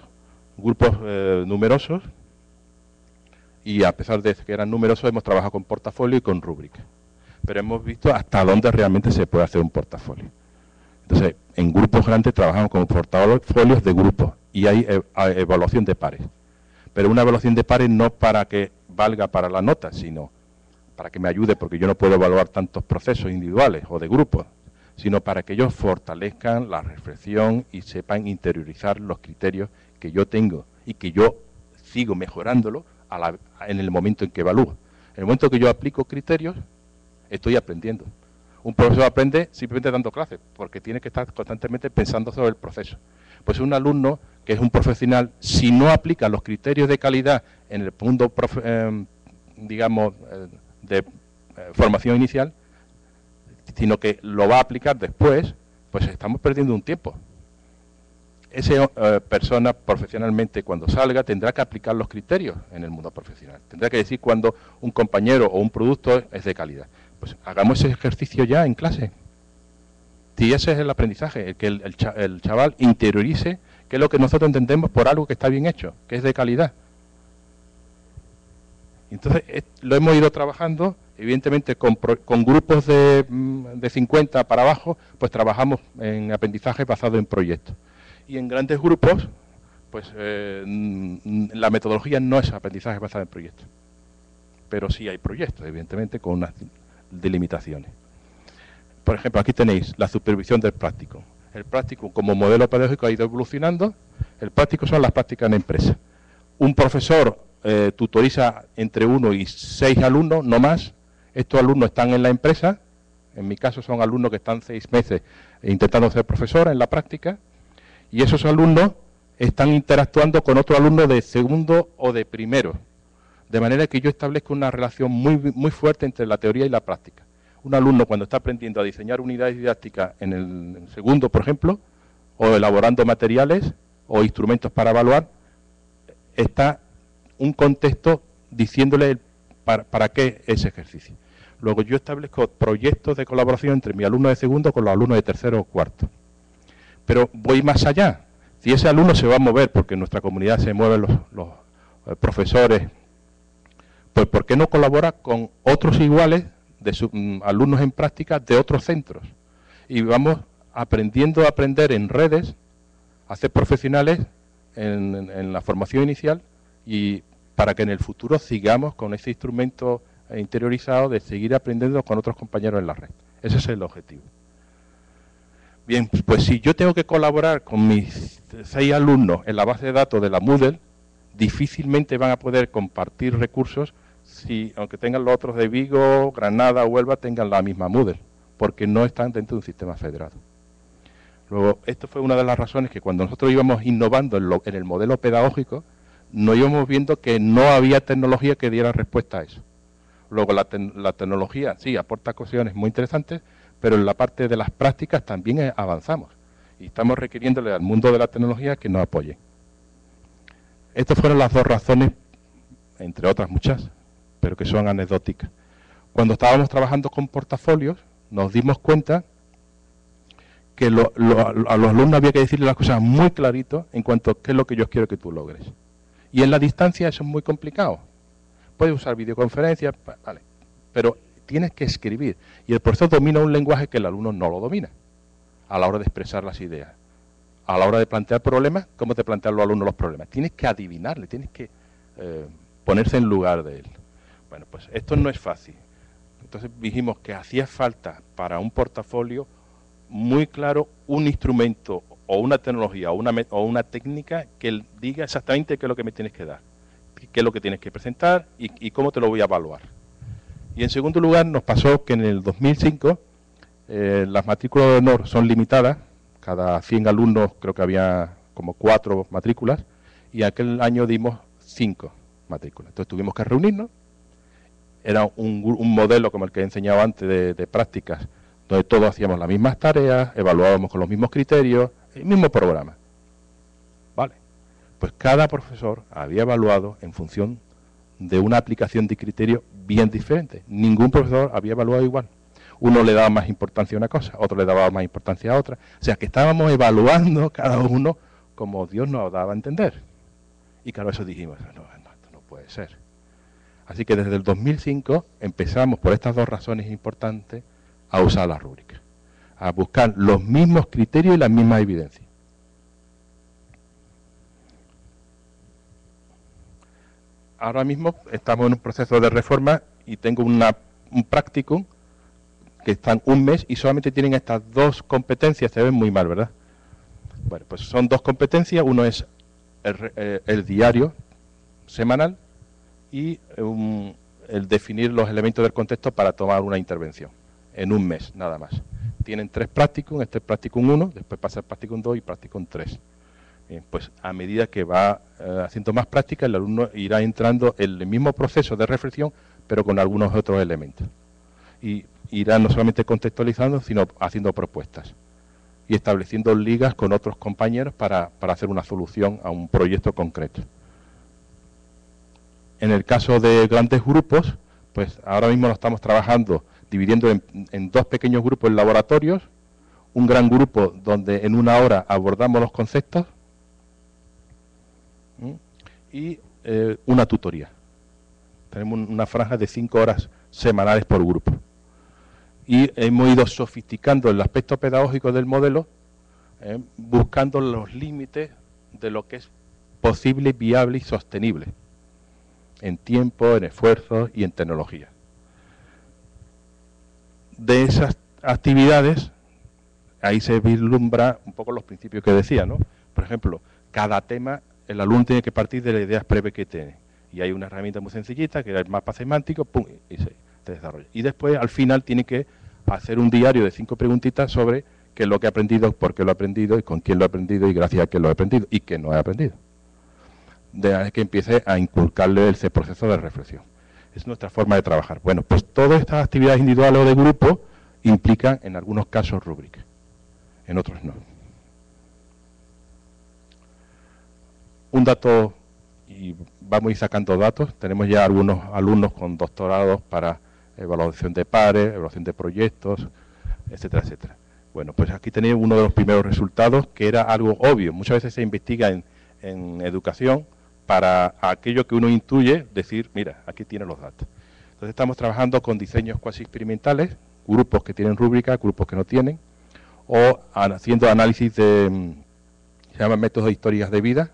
grupos eh, numerosos, y a pesar de que eran numerosos, hemos trabajado con portafolio y con rúbrica. Pero hemos visto hasta dónde realmente se puede hacer un portafolio. Entonces, en grupos grandes trabajamos con portafolios de grupos y hay e, evaluación de pares. Pero una evaluación de pares no para que valga para la nota, sino para que me ayude, porque yo no puedo evaluar tantos procesos individuales o de grupos, sino para que ellos fortalezcan la reflexión y sepan interiorizar los criterios que yo tengo y que yo sigo mejorándolo en el momento en que evalúo. En el momento que yo aplico criterios, estoy aprendiendo. Un profesor aprende simplemente dando clases, porque tiene que estar constantemente pensando sobre el proceso. Pues un alumno que es un profesional, si no aplica los criterios de calidad en el punto, em, digamos, eh, de eh, formación inicial, sino que lo va a aplicar después, pues estamos perdiendo un tiempo esa eh, persona profesionalmente cuando salga tendrá que aplicar los criterios en el mundo profesional. Tendrá que decir cuando un compañero o un producto es de calidad. Pues hagamos ese ejercicio ya en clase. Si ese es el aprendizaje, que el, chaval interiorice qué es lo que nosotros entendemos por algo que está bien hecho, que es de calidad. Entonces, lo hemos ido trabajando, evidentemente con, grupos de, mm, de 50 para abajo, pues trabajamos en aprendizaje basado en proyectos y en grandes grupos, pues eh, la metodología no es aprendizaje basado en proyectos. Pero sí hay proyectos, evidentemente, con unas delimitaciones. Por ejemplo, aquí tenéis la supervisión del práctico. El práctico como modelo pedagógico ha ido evolucionando. El práctico son las prácticas en empresa. Un profesor eh, tutoriza entre uno y seis alumnos, no más. Estos alumnos están en la empresa. En mi caso son alumnos que están seis meses intentando ser profesores en la práctica y esos alumnos están interactuando con otro alumno de segundo o de primero. De manera que yo establezco una relación muy, muy fuerte entre la teoría y la práctica. Un alumno cuando está aprendiendo a diseñar unidades didácticas en el segundo, por ejemplo, o elaborando materiales o instrumentos para evaluar, está un contexto diciéndole para, para qué ese ejercicio. Luego yo establezco proyectos de colaboración entre mi alumno de segundo con los alumnos de tercero o cuarto Pero voy más allá. Si ese alumno se va a mover, porque en nuestra comunidad se mueven los, eh, profesores, pues ¿por qué no colabora con otros iguales de mm, alumnos en práctica de otros centros? Y vamos aprendiendo a aprender en redes, a ser profesionales en, la formación inicial y para que en el futuro sigamos con ese instrumento interiorizado de seguir aprendiendo con otros compañeros en la red. Ese es el objetivo. Bien, pues si yo tengo que colaborar con mis seis alumnos en la base de datos de la Moodle, difícilmente van a poder compartir recursos si, aunque tengan los otros de Vigo, Granada, Huelva, tengan la misma Moodle, porque no están dentro de un sistema federado. Luego, esto fue una de las razones que cuando nosotros íbamos innovando en, el modelo pedagógico, nos íbamos viendo que no había tecnología que diera respuesta a eso. Luego, la, la tecnología sí aporta cuestiones muy interesantes, pero en la parte de las prácticas también avanzamos y estamos requiriéndole al mundo de la tecnología que nos apoye. Estas fueron las dos razones, entre otras muchas, pero que son anecdóticas. Cuando estábamos trabajando con portafolios, nos dimos cuenta que a los alumnos había que decirle las cosas muy clarito en cuanto a qué es lo que yo quiero que tú logres. Y en la distancia eso es muy complicado. Puedes usar videoconferencias, vale, pero tienes que escribir. Y el profesor domina un lenguaje que el alumno no lo domina a la hora de expresar las ideas. A la hora de plantear problemas, ¿cómo te plantean los alumnos los problemas? Tienes que adivinarle, tienes que eh, ponerse en lugar de él. Bueno, pues esto no es fácil. Entonces dijimos que hacía falta para un portafolio muy claro un instrumento o una tecnología o una, o una técnica que diga exactamente qué es lo que me tienes que dar, qué es lo que tienes que presentar y cómo te lo voy a evaluar. Y en segundo lugar, nos pasó que en el 2005 eh, las matrículas de honor son limitadas, cada 100 alumnos creo que había como cuatro matrículas, y aquel año dimos cinco matrículas. Entonces tuvimos que reunirnos, era un, modelo como el que he enseñado antes de, de prácticas, donde todos hacíamos las mismas tareas, evaluábamos con los mismos criterios, el mismo programa. Vale, pues cada profesor había evaluado en función de una aplicación de criterio bien diferente. Ningún profesor había evaluado igual. Uno le daba más importancia a una cosa, otro le daba más importancia a otra. O sea que estábamos evaluando cada uno como Dios nos daba a entender. Y claro, eso dijimos, no, no, esto no puede ser. Así que desde el 2005 empezamos por estas dos razones importantes a usar la rúbrica, a buscar los mismos criterios y las mismas evidencias. Ahora mismo estamos en un proceso de reforma y tengo una, un práctico que están un mes y solamente tienen estas dos competencias, se ven muy mal, ¿verdad? Bueno, pues son dos competencias, uno es el, eh, diario semanal y el definir los elementos del contexto para tomar una intervención, en un mes nada más. Tienen tres prácticos, este es práctico 1, después pasa el práctico 2 y práctico 3. Eh, pues a medida que va eh, haciendo más práctica, el alumno irá entrando en el mismo proceso de reflexión, pero con algunos otros elementos. Y irá no solamente contextualizando, sino haciendo propuestas y estableciendo ligas con otros compañeros para, hacer una solución a un proyecto concreto. En el caso de grandes grupos, pues ahora mismo lo estamos trabajando dividiendo en, en dos pequeños grupos en laboratorios, un gran grupo donde en una hora abordamos los conceptos y eh, una tutoría. Tenemos una franja de cinco horas semanales por grupo. Y hemos ido sofisticando el aspecto pedagógico del modelo, eh, buscando los límites de lo que es posible, viable y sostenible en tiempo, en esfuerzo y en tecnología. De esas actividades, ahí se vislumbra un poco los principios que decía, ¿no? Por ejemplo, cada tema el alumno tiene que partir de las ideas previas que tiene. Y hay una herramienta muy sencillita, que es el mapa semántico, pum, y se, desarrolla. Y después, al final, tiene que hacer un diario de cinco preguntitas sobre qué es lo que ha aprendido, por qué lo ha aprendido, y con quién lo ha aprendido, y gracias a qué lo ha aprendido, y qué no ha aprendido. De que empiece a inculcarle ese proceso de reflexión. Es nuestra forma de trabajar. Bueno, pues todas estas actividades individuales o de grupo implican, en algunos casos, rúbricas. En otros no. Un dato, y vamos a ir sacando datos, tenemos ya algunos alumnos con doctorados para evaluación de pares, evaluación de proyectos, etcétera, etcétera. Bueno, pues aquí tenéis uno de los primeros resultados que era algo obvio. Muchas veces se investiga en, educación para aquello que uno intuye, decir, mira, aquí tiene los datos. Entonces estamos trabajando con diseños cuasi experimentales, grupos que tienen rúbrica, grupos que no tienen, o haciendo análisis de, mm, se llaman métodos de historias de vida,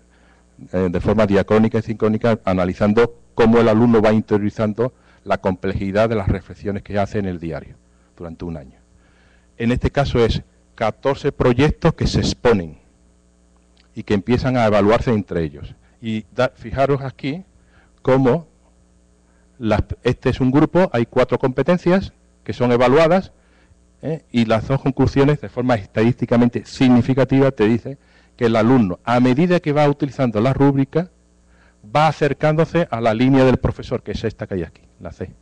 eh, de forma diacrónica y sincrónica, analizando cómo el alumno va interiorizando la complejidad de las reflexiones que hace en el diario durante un año. En este caso es 14 proyectos que se exponen y que empiezan a evaluarse entre ellos. Y fijaros aquí cómo este es un grupo, hay cuatro competencias que son evaluadas ¿eh? y las dos conclusiones de forma estadísticamente significativa te dicen que el alumno, a medida que va utilizando la rúbrica, va acercándose a la línea del profesor, que es esta que hay aquí, la C.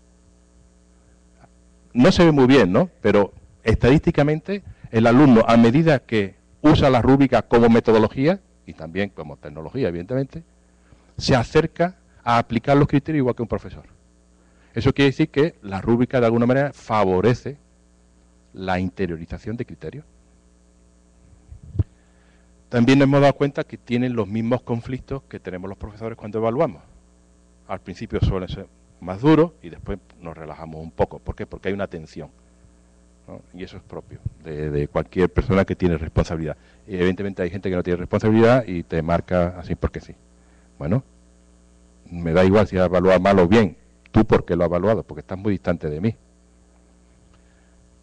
No se ve muy bien, ¿no? Pero estadísticamente el alumno, a medida que usa la rúbrica como metodología, y también como tecnología, evidentemente, se acerca a aplicar los criterios igual que un profesor. Eso quiere decir que la rúbrica de alguna manera favorece la interiorización de criterios. También hemos dado cuenta que tienen los mismos conflictos que tenemos los profesores cuando evaluamos. Al principio suelen ser más duros y después nos relajamos un poco. ¿Por qué? Porque hay una tensión. Y eso es propio de, cualquier persona que tiene responsabilidad. Evidentemente hay gente que no tiene responsabilidad y te marca así porque sí. Bueno, me da igual si ha evaluado mal o bien, tú porque lo has evaluado, porque estás muy distante de mí.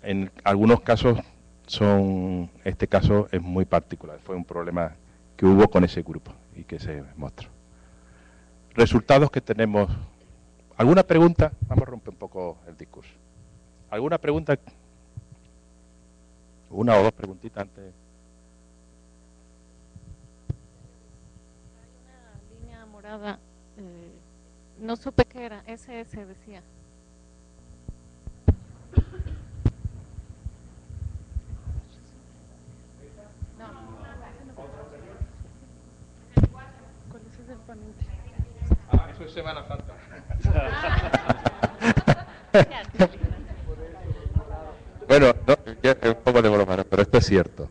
En algunos casos son, este caso es muy particular, fue un problema que hubo con ese grupo y que se mostró. Resultados que tenemos. ¿Alguna pregunta? Vamos a romper un poco el discurso. ¿Alguna pregunta? Una o dos preguntitas antes. Hay una línea morada no supe qué era, SS decía. No. ¿Cuál es el ponente? Semana Santa. bueno, no, es un poco de broma, pero esto es cierto.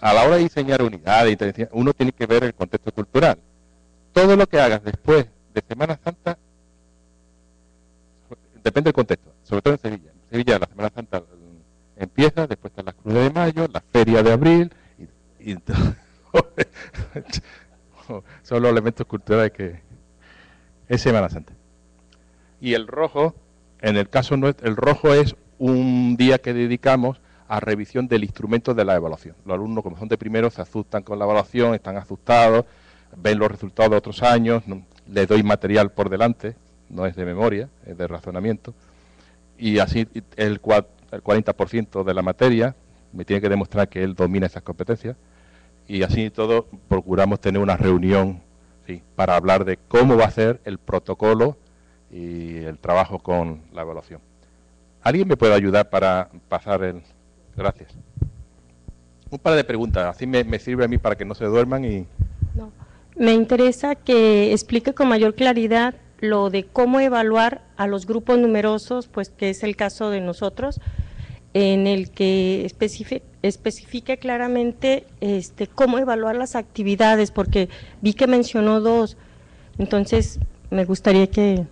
A la hora de diseñar unidades, uno tiene que ver el contexto cultural. Todo lo que hagas después de Semana Santa depende del contexto, sobre todo en Sevilla. En Sevilla la Semana Santa empieza, después está la Cruz de Mayo, la Feria de Abril, y, son los elementos culturales que es Semana Santa. Y el rojo, en el caso nuestro, el rojo es un día que dedicamos a revisión del instrumento de la evaluación. Los alumnos, como son de primero, se asustan con la evaluación, están asustados, ven los resultados de otros años, le doy material por delante, no es de memoria, es de razonamiento, y así el, el 40% de la materia me tiene que demostrar que él domina esas competencias, y así todo procuramos tener una reunión para hablar de cómo va a ser el protocolo y el trabajo con la evaluación. ¿Alguien me puede ayudar para pasar el...? Gracias. Un par de preguntas, así me, me sirve a mí para que no se duerman y... No. Me interesa que explique con mayor claridad lo de cómo evaluar a los grupos numerosos, pues que es el caso de nosotros, en el que especifique, claramente este, cómo evaluar las actividades, porque vi que mencionó dos, entonces me gustaría que...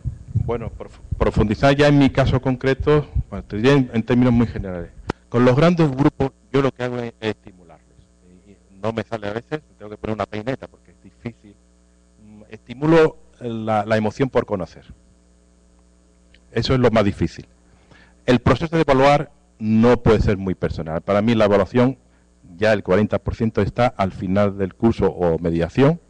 Bueno, profundizar ya en mi caso concreto, bueno, te diría en, términos muy generales. Con los grandes grupos yo lo que hago es, es estimularles. Y no me sale a veces, tengo que poner una peineta porque difícil. Mm, estimulo la, la emoción por conocer. Eso es lo más difícil. El proceso de evaluar no puede ser muy personal. Para mí la evaluación, ya el 40% está al final del curso o mediación,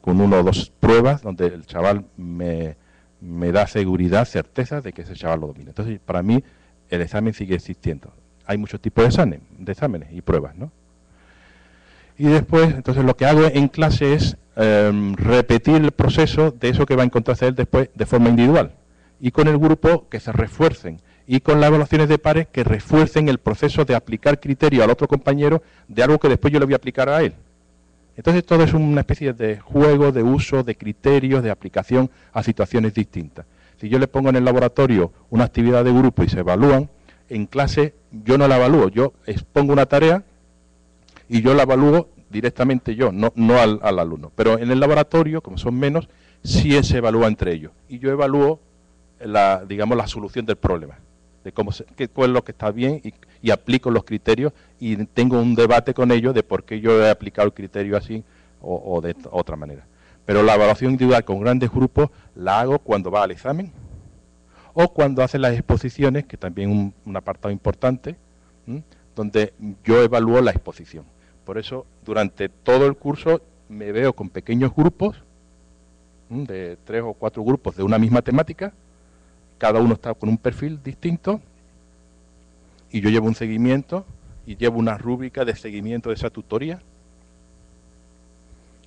con uno o dos pruebas, donde el chaval me, da seguridad, certeza de que ese chaval lo domina. Entonces, para mí, el examen sigue existiendo. Hay muchos tipos de exámenes y pruebas, ¿no? Y después, entonces lo que hago en clase es em, repetir el proceso de eso que va a encontrarse él después de forma individual. Y con el grupo que se refuercen. Y con las evaluaciones de pares que refuercen el proceso de aplicar criterio al otro compañero de algo que después yo le voy a aplicar a él. Entonces todo es una especie de juego, de uso, de criterios, de aplicación a situaciones distintas. Si yo le pongo en el laboratorio una actividad de grupo y se evalúan, en clase yo no la evalúo, yo expongo una tarea y yo la evalúo directamente yo, no, no al, alumno. Pero en el laboratorio, como son menos, sí se evalúa entre ellos. Y yo evalúo la, digamos, la solución del problema, de cómo qué, cuál es lo que está bien y, aplico los criterios y tengo un debate con ellos de por qué yo he aplicado el criterio así o, de otra manera. Pero la evaluación individual con grandes grupos la hago cuando va al examen o cuando hace las exposiciones, que también un, un apartado importante, donde yo evalúo la exposición. Por eso, durante todo el curso me veo con pequeños grupos, de tres o cuatro grupos de una misma temática, cada uno está con un perfil distinto, y yo llevo un seguimiento y llevo una rúbrica de seguimiento de esa tutoría,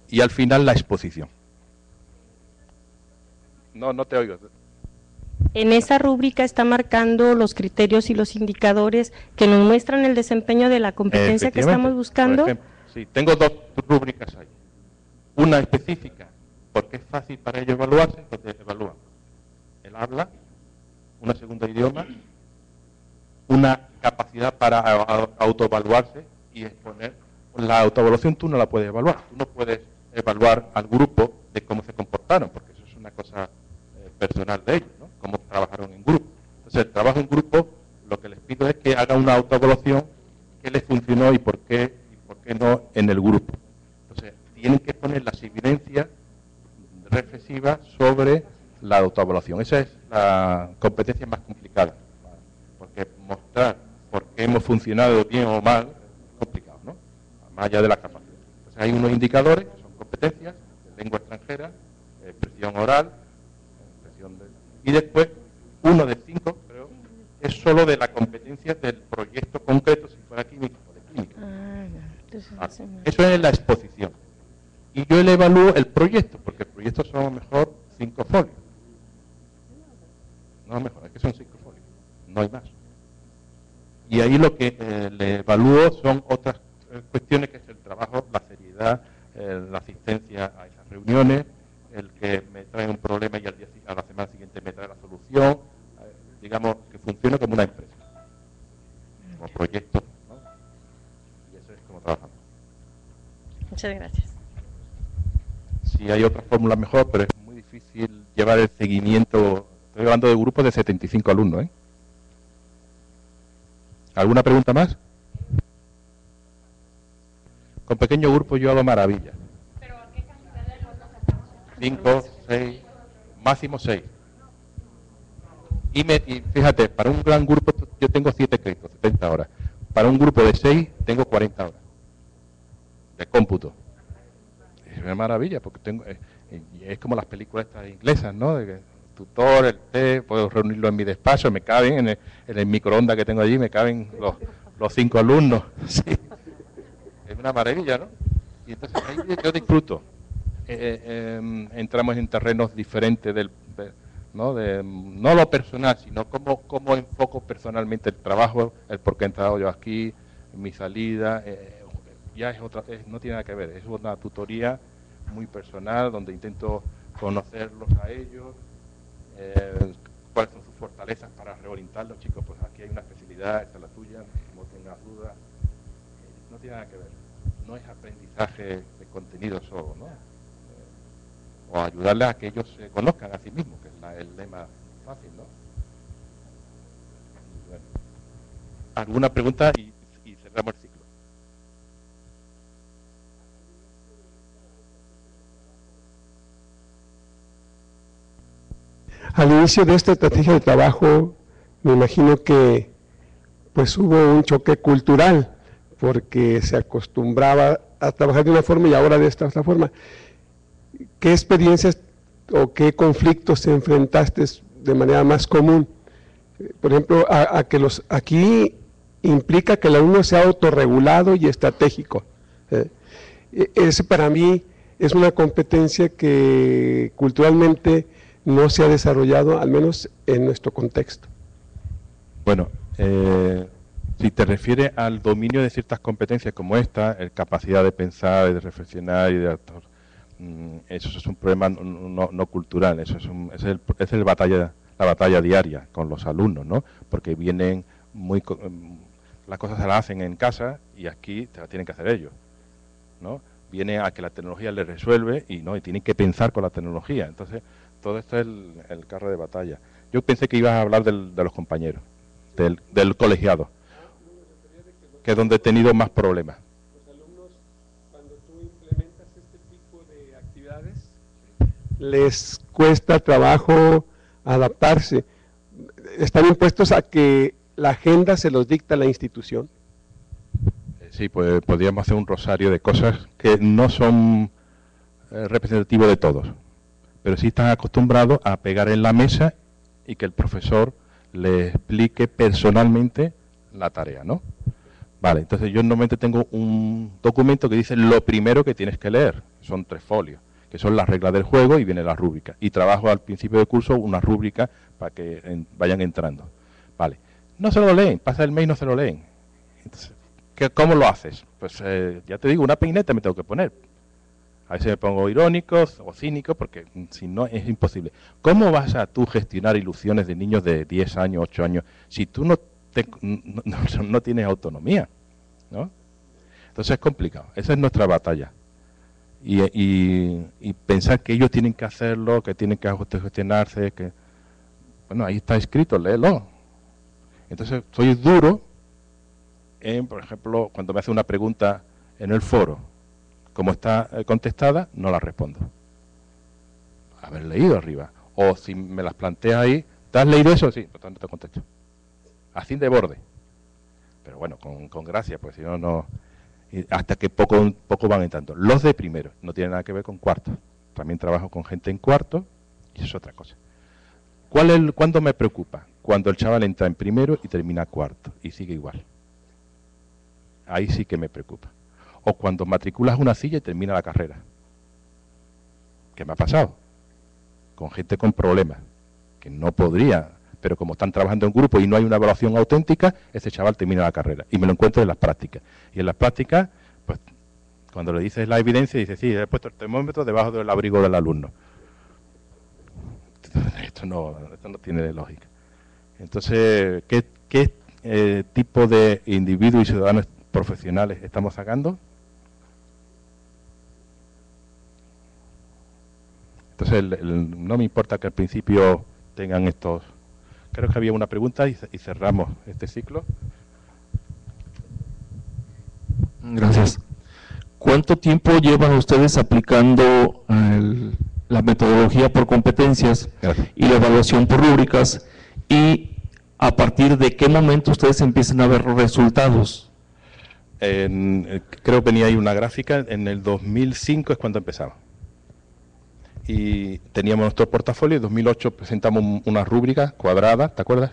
y al final la exposición. No, no te oigo. En esa rúbrica está marcando los criterios y los indicadores que nos muestran el desempeño de la competencia que estamos buscando. sí, tengo dos rúbricas ahí. Una específica, porque es fácil para ellos evaluarse, entonces evalúan el habla, una segunda idioma, una capacidad para autoevaluarse y exponer. La autoevaluación tú no la puedes evaluar, tú no puedes evaluar al grupo de cómo se comportaron, porque eso es una cosa eh, personal de ellos, ¿no? cómo trabajaron en grupo. Entonces, el trabajo en grupo, lo que les pido es que hagan una autoevaluación, qué les funcionó y por qué, y por qué no en el grupo. Entonces, tienen que poner las evidencias reflexivas sobre la autoevaluación. Esa es la competencia más complicada, porque mostrar por qué hemos funcionado bien o mal es complicado, ¿no? Más allá de la capacidad. Entonces, hay unos indicadores competencias, lengua extranjera, expresión oral, expresión de, y después uno de cinco, creo, es solo de la competencia del proyecto concreto, si fuera químico o de química. Ah, eso es la exposición. Y yo le evalúo el proyecto, porque el proyecto son a lo mejor cinco folios. No, mejor, es que son cinco folios, no hay más. Y ahí lo que eh, le evalúo son otras eh, cuestiones que es el trabajo, la seriedad, la asistencia a esas reuniones, el que me trae un problema y al día, a la semana siguiente me trae la solución, eh, digamos que funciona como una empresa, como proyecto. ¿no? Y eso es como trabajamos. Muchas gracias. Sí, hay otras fórmulas mejor, pero es muy difícil llevar el seguimiento. Estoy hablando de grupos de 75 alumnos. ¿eh? ¿Alguna pregunta más? Con pequeño grupo yo hago maravillas. ¿Pero a qué cantidad de alumnos estamos Cinco, seis, máximo seis. Y, me, y, fíjate, para un gran grupo yo tengo siete créditos, 70 horas. Para un grupo de seis tengo 40 horas de cómputo. Es una maravilla, porque tengo eh, es como las películas estas inglesas, ¿no? De que tutor, el té, puedo reunirlo en mi despacho, me caben en el, en el microondas que tengo allí, me caben los, los cinco alumnos. Es una maravilla, ¿no? Y entonces yo disfruto. Eh, eh, em, entramos en terrenos diferentes del, ¿no? De, no lo personal, sino cómo, cómo enfoco personalmente el trabajo, el por qué he entrado yo aquí, mi salida, eh, ya es otra, no tiene nada que ver, es una tutoría muy personal donde intento conocerlos a ellos, cuáles son sus fortalezas para reorientarlos, chicos, pues aquí hay una especialidad, esta es la tuya, no tengas dudas, no tiene nada que ver. No es aprendizaje de contenido solo, ¿no? Eh, o ayudarles a que ellos se conozcan a sí mismos, que es el lema fácil, ¿no? ¿Alguna pregunta? Y, y cerramos el ciclo. Al inicio de esta estrategia de trabajo, me imagino que pues hubo un choque cultural porque se acostumbraba a trabajar de una forma y ahora de esta otra forma. ¿Qué experiencias o qué conflictos te enfrentaste de manera más común? Por ejemplo, a, que los aquí implica que el alumno sea autorregulado y estratégico. ¿eh? E, ese para mí es una competencia que culturalmente no se ha desarrollado, al menos en nuestro contexto. Bueno, eh, si te refieres al dominio de ciertas competencias como esta, el capacidad de pensar, de reflexionar y de actuar, mm, eso es un problema no, cultural, eso es, es, el, batalla, la batalla diaria con los alumnos, ¿no? Porque vienen muy mm, las cosas se las hacen en casa y aquí te las tienen que hacer ellos, ¿no? Viene a que la tecnología les resuelve y no y tienen que pensar con la tecnología. Entonces, todo esto es el, carro de batalla. Yo pensé que ibas a hablar de los compañeros, del, del colegiado, que es donde he tenido más problemas. Los alumnos, cuando tú implementas este tipo de actividades, les cuesta trabajo adaptarse. Están impuestos a que la agenda se los dicta la institución. Eh, sí, pues podríamos hacer un rosario de cosas que no son eh, representativos de todos, pero sí están acostumbrados a pegar en la mesa y que el profesor le explique personalmente la tarea, ¿no? Vale, entonces yo normalmente tengo un documento que dice lo primero que tienes que leer, son tres folios, que son las reglas del juego y viene la rúbrica. Y trabajo al principio del curso una rúbrica para que vayan entrando. Vale, no se lo leen, pasa el mail y no se lo leen. ¿cómo lo haces? Pues eh, ya te digo, una peineta me tengo que poner. A veces me pongo irónico o cínico porque si no es imposible. ¿Cómo vas a tú gestionar ilusiones de niños de 10 años, 8 años, si tú no, no tienes autonomía? ¿no? Entonces es complicado. Esa es nuestra batalla. Y, pensar que ellos tienen que hacerlo, que tienen que gestionarse, que... Bueno, ahí está escrito, léelo. Entonces soy duro en, por ejemplo, cuando me hace una pregunta en el foro, como está eh, contestada, no la respondo. Haber leído arriba. O si me las plantea ahí, ¿te has leído eso? Sí, pues no te contesto. Así de borde pero bueno, con, gracia, pues si no, no... Hasta que poco, poco van entrando. Los de primero, no tienen nada que ver con cuarto. También trabajo con gente en cuarto y eso es otra cosa. ¿Cuál ¿Cuándo me preocupa? Cuando el chaval entra en primero y termina cuarto y sigue igual. Ahí sí que me preocupa. O cuando matriculas una silla y termina la carrera. ¿Qué me ha pasado? Con gente con problemas, que no podría pero como están trabajando en grupo y no hay una evaluación auténtica, ese chaval termina la carrera. Y me lo encuentro en las prácticas. Y en las prácticas, pues cuando le dices la evidencia, dice, sí, he puesto el termómetro debajo del abrigo del alumno. Esto no, esto no tiene lógica. Entonces, ¿qué, eh, tipo de individuos y ciudadanos profesionales estamos sacando? Entonces, no me importa que al principio tengan estos Creo que había una pregunta y, cerramos este ciclo. Gracias. ¿Cuánto tiempo llevan ustedes aplicando la metodología por competencias y la evaluación por rúbricas? ¿Y a partir de qué momento ustedes empiezan a ver resultados? creo que venía ahí una gráfica, en el 2005 es cuando empezamos y teníamos nuestro portafolio. En 2008 presentamos una rúbrica cuadrada, ¿te acuerdas,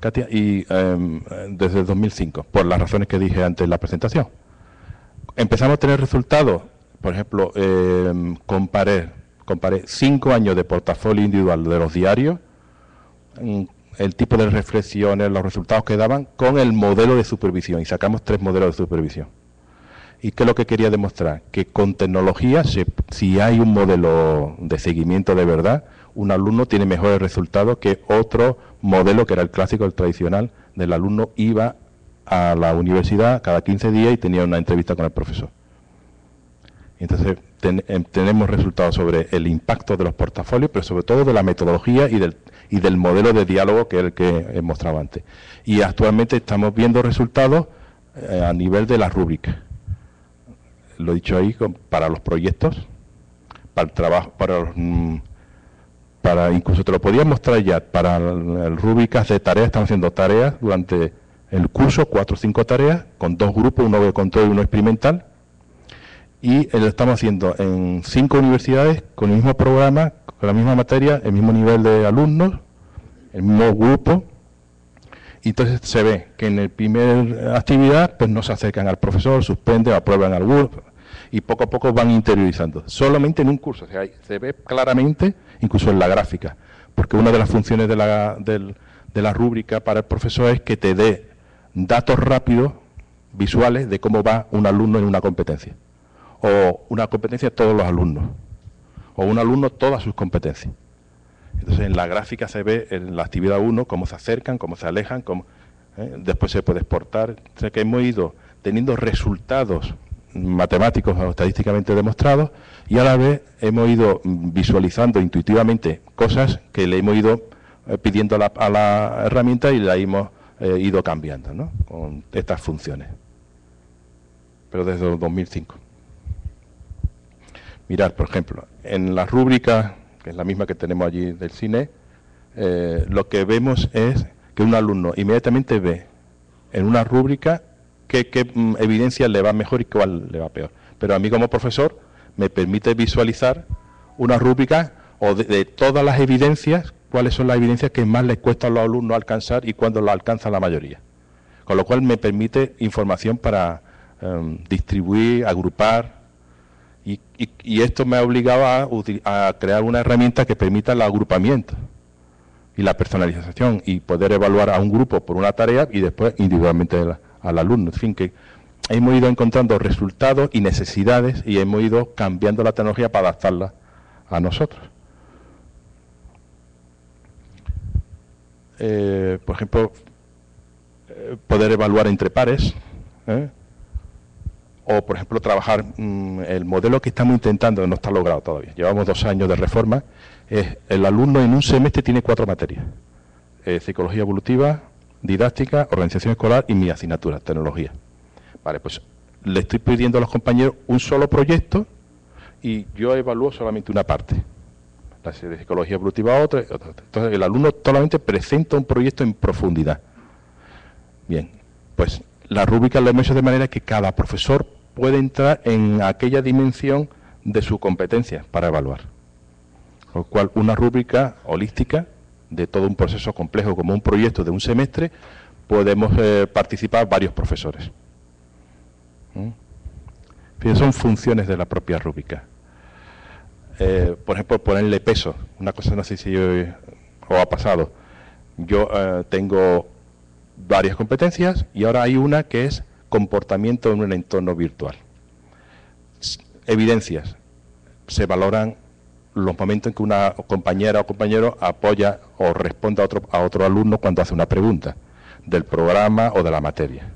Katia? Y em, desde el 2005, por las razones que dije antes en la presentación. Empezamos a tener resultados, por ejemplo, eh, comparé, comparé cinco años de portafolio individual de los diarios, el tipo de reflexiones, los resultados que daban con el modelo de supervisión y sacamos tres modelos de supervisión. ¿Y qué es lo que quería demostrar? Que con tecnología, si hay un modelo de seguimiento de verdad, un alumno tiene mejores resultados que otro modelo que era el clásico, el tradicional, del alumno iba a la universidad cada 15 días y tenía una entrevista con el profesor. Entonces em, tenemos resultados sobre el impacto de los portafolios, pero sobre todo de la metodología y del, y del modelo de diálogo que es el que he mostrado antes. Y actualmente estamos viendo resultados eh, a nivel de la rúbrica lo he dicho ahí, para los proyectos, para el trabajo, para mm, para incluso te lo podía mostrar ya, para el, rúbricas de tareas, estamos haciendo tareas durante el curso, cuatro o cinco tareas, con dos grupos, uno de control y uno experimental, y lo estamos haciendo en cinco universidades con el mismo programa, con la misma materia, el mismo nivel de alumnos, el mismo grupo, entonces se ve que en la primera actividad pues no se acercan al profesor, suspenden, aprueban algo y poco a poco van interiorizando. Solamente en un curso, se ve claramente, incluso en la gráfica, porque una de las funciones de la, de la rúbrica para el profesor es que te dé datos rápidos, visuales, de cómo va un alumno en una competencia. O una competencia todos los alumnos. O un alumno todas sus competencias. Entonces en la gráfica se ve en la actividad 1 cómo se acercan, cómo se alejan, cómo, ¿eh? después se puede exportar. O sea que hemos ido teniendo resultados matemáticos o estadísticamente demostrados y a la vez hemos ido visualizando intuitivamente cosas que le hemos ido eh, pidiendo a la, herramienta y la hemos eh, ido cambiando ¿no? con estas funciones. Pero desde el 2005. Mirad, por ejemplo, en la rúbrica, que es la misma que tenemos allí del cine, eh, lo que vemos es que un alumno inmediatamente ve en una rúbrica qué, mm, evidencia le va mejor y cuál le va peor. Pero a mí como profesor me permite visualizar una rúbrica o de, todas las evidencias, cuáles son las evidencias que más les cuesta a los alumnos alcanzar y cuándo lo alcanza la mayoría. Con lo cual me permite información para em, distribuir, agrupar, y, esto me ha obligado a, a, crear una herramienta que permita el agrupamiento y la personalización y poder evaluar a un grupo por una tarea y después individualmente al alumno. En fin, que hemos ido encontrando resultados y necesidades y hemos ido cambiando la tecnología para adaptarla a nosotros. Eh, por ejemplo, eh, poder evaluar entre pares, ¿eh? O por ejemplo trabajar mm, el modelo que estamos intentando, no está logrado todavía, llevamos dos años de reforma, es el alumno en un semestre tiene cuatro materias, psicología evolutiva, didáctica, organización escolar y mi asignatura, tecnología. Vale, pues le estoy pidiendo a los compañeros un solo proyecto y yo evalúo solamente una parte. La de psicología evolutiva otra, otra. Entonces el alumno solamente presenta un proyecto en profundidad. Bien, pues la rúbrica lo hemos hecho de manera que cada profesor puede entrar en aquella dimensión de su competencia para evaluar. Con lo cual, una rúbrica holística de todo un proceso complejo como un proyecto de un semestre, podemos eh, participar varios profesores. ¿Mm? son funciones de la propia rúbrica. Eh, por ejemplo, ponerle peso. Una cosa no sé si os ha pasado. Yo eh, tengo varias competencias y ahora hay una que es comportamiento en un entorno virtual. Evidencias. Se valoran los momentos en que una compañera o compañero apoya o responde a otro, a otro alumno cuando hace una pregunta del programa o de la materia.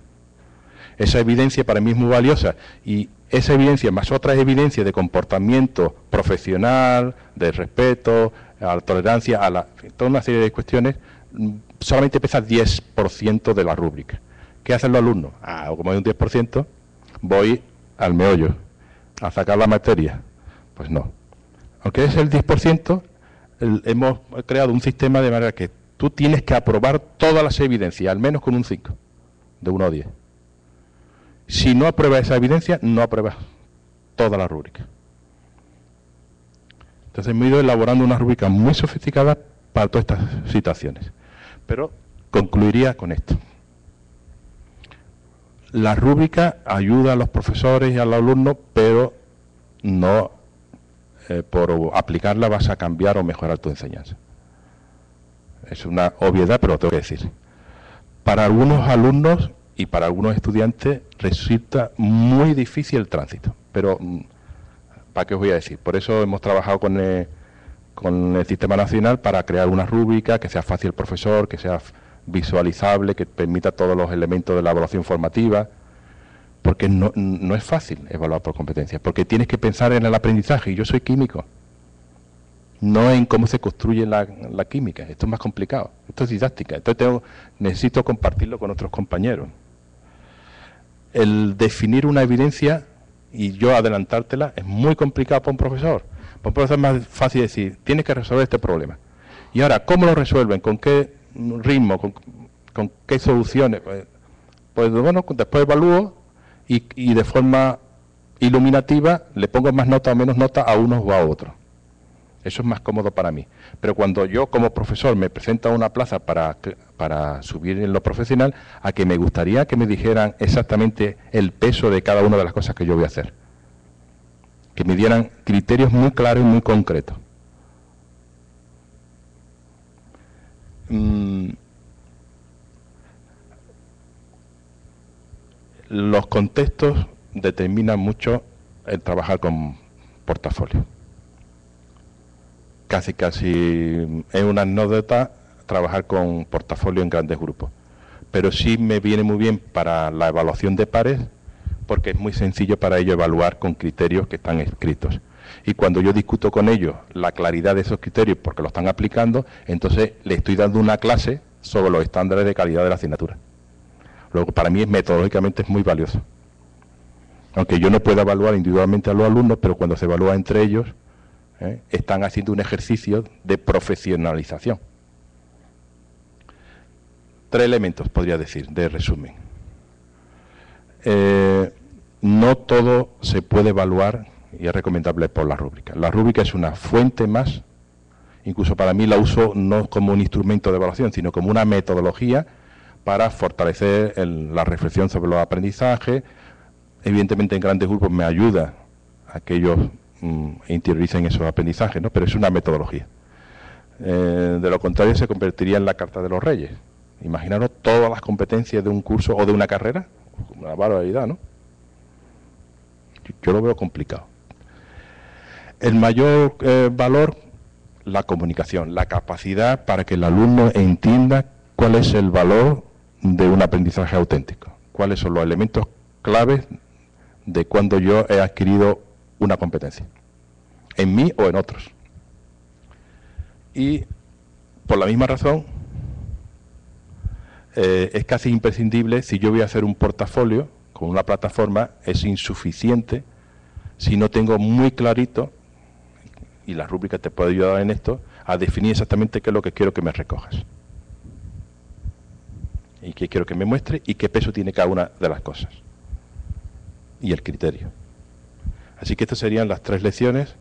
Esa evidencia para mí es muy valiosa y esa evidencia más otras evidencias de comportamiento profesional, de respeto, a la tolerancia, a la, toda una serie de cuestiones, solamente pesa 10% de la rúbrica. ¿Qué hacen los alumnos? Ah, como hay un 10%, voy al meollo, a sacar la materia. Pues no. Aunque es el 10%, hemos creado un sistema de manera que tú tienes que aprobar todas las evidencias, al menos con un 5, de 1 a 10. Si no apruebas esa evidencia, no apruebas toda la rúbrica. Entonces hemos ido elaborando una rúbrica muy sofisticada para todas estas situaciones. Pero concluiría con esto. La rúbrica ayuda a los profesores y a los alumnos, pero no eh, por aplicarla vas a cambiar o mejorar tu enseñanza. Es una obviedad, pero lo tengo que decir. Para algunos alumnos y para algunos estudiantes resulta muy difícil el tránsito. Pero, mm, ¿para qué os voy a decir? Por eso hemos trabajado con el, con el Sistema Nacional para crear una rúbrica que sea fácil el profesor, que sea visualizable, que permita todos los elementos de la evaluación formativa, porque no, no es fácil evaluar por competencias, porque tienes que pensar en el aprendizaje, y yo soy químico, no en cómo se construye la, la química, esto es más complicado, esto es didáctica, entonces tengo, necesito compartirlo con otros compañeros el definir una evidencia y yo adelantártela es muy complicado para un profesor. Un profesor es más fácil decir, tienes que resolver este problema. Y ahora, ¿cómo lo resuelven? ¿Con qué ritmo? ¿Con, qué soluciones? Pues, pues, bueno, después evalúo y, y de forma iluminativa le pongo más nota o menos nota a unos o a otros. Eso es más cómodo para mí. Pero cuando yo como profesor me presento a una plaza para, para subir en lo profesional, a que me gustaría que me dijeran exactamente el peso de cada una de las cosas que yo voy a hacer. Que me dieran criterios muy claros y muy concretos. Mm. Los contextos determinan mucho el trabajar con portafolio casi casi es una anécdota trabajar con portafolio en grandes grupos. pero sí me viene muy bien para la evaluación de pares porque es muy sencillo para ellos evaluar con criterios que están escritos. Y cuando yo discuto con ellos la claridad de esos criterios porque lo están aplicando, entonces le estoy dando una clase sobre los estándares de calidad de la asignatura. Luego, para mí metodológicamente es muy valioso. Aunque yo no pueda evaluar individualmente a los alumnos, pero cuando se evalúa entre ellos, ¿eh? están haciendo un ejercicio de profesionalización. Tres elementos, podría decir, de resumen. Eh, no todo se puede evaluar y es recomendable por la rúbrica. La rúbrica es una fuente más, incluso para mí la uso no como un instrumento de evaluación, sino como una metodología para fortalecer la reflexión sobre los aprendizajes. Evidentemente en grandes grupos me ayuda a que ellos mm, interioricen esos aprendizajes, ¿no? pero es una metodología. Eh, de lo contrario se convertiría en la Carta de los Reyes. Imaginaros todas las competencias de un curso o de una carrera, una barbaridad, ¿no? Yo lo veo complicado. El mayor eh, valor, la comunicación, la capacidad para que el alumno entienda cuál es el valor de un aprendizaje auténtico, cuáles son los elementos claves de cuando yo he adquirido una competencia, en mí o en otros. Y por la misma razón, eh, es casi imprescindible, si yo voy a hacer un portafolio con una plataforma, es insuficiente si no tengo muy clarito, y la rúbrica te puede ayudar en esto, a definir exactamente qué es lo que quiero que me recojas. Y qué quiero que me muestre y qué peso tiene cada una de las cosas. Y el criterio. Así que estas serían las tres lecciones.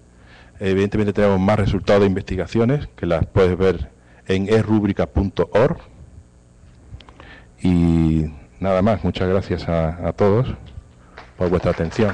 Evidentemente tenemos más resultados de investigaciones que las puedes ver en errubrica.org. Y nada más, muchas gracias a, todos por vuestra atención.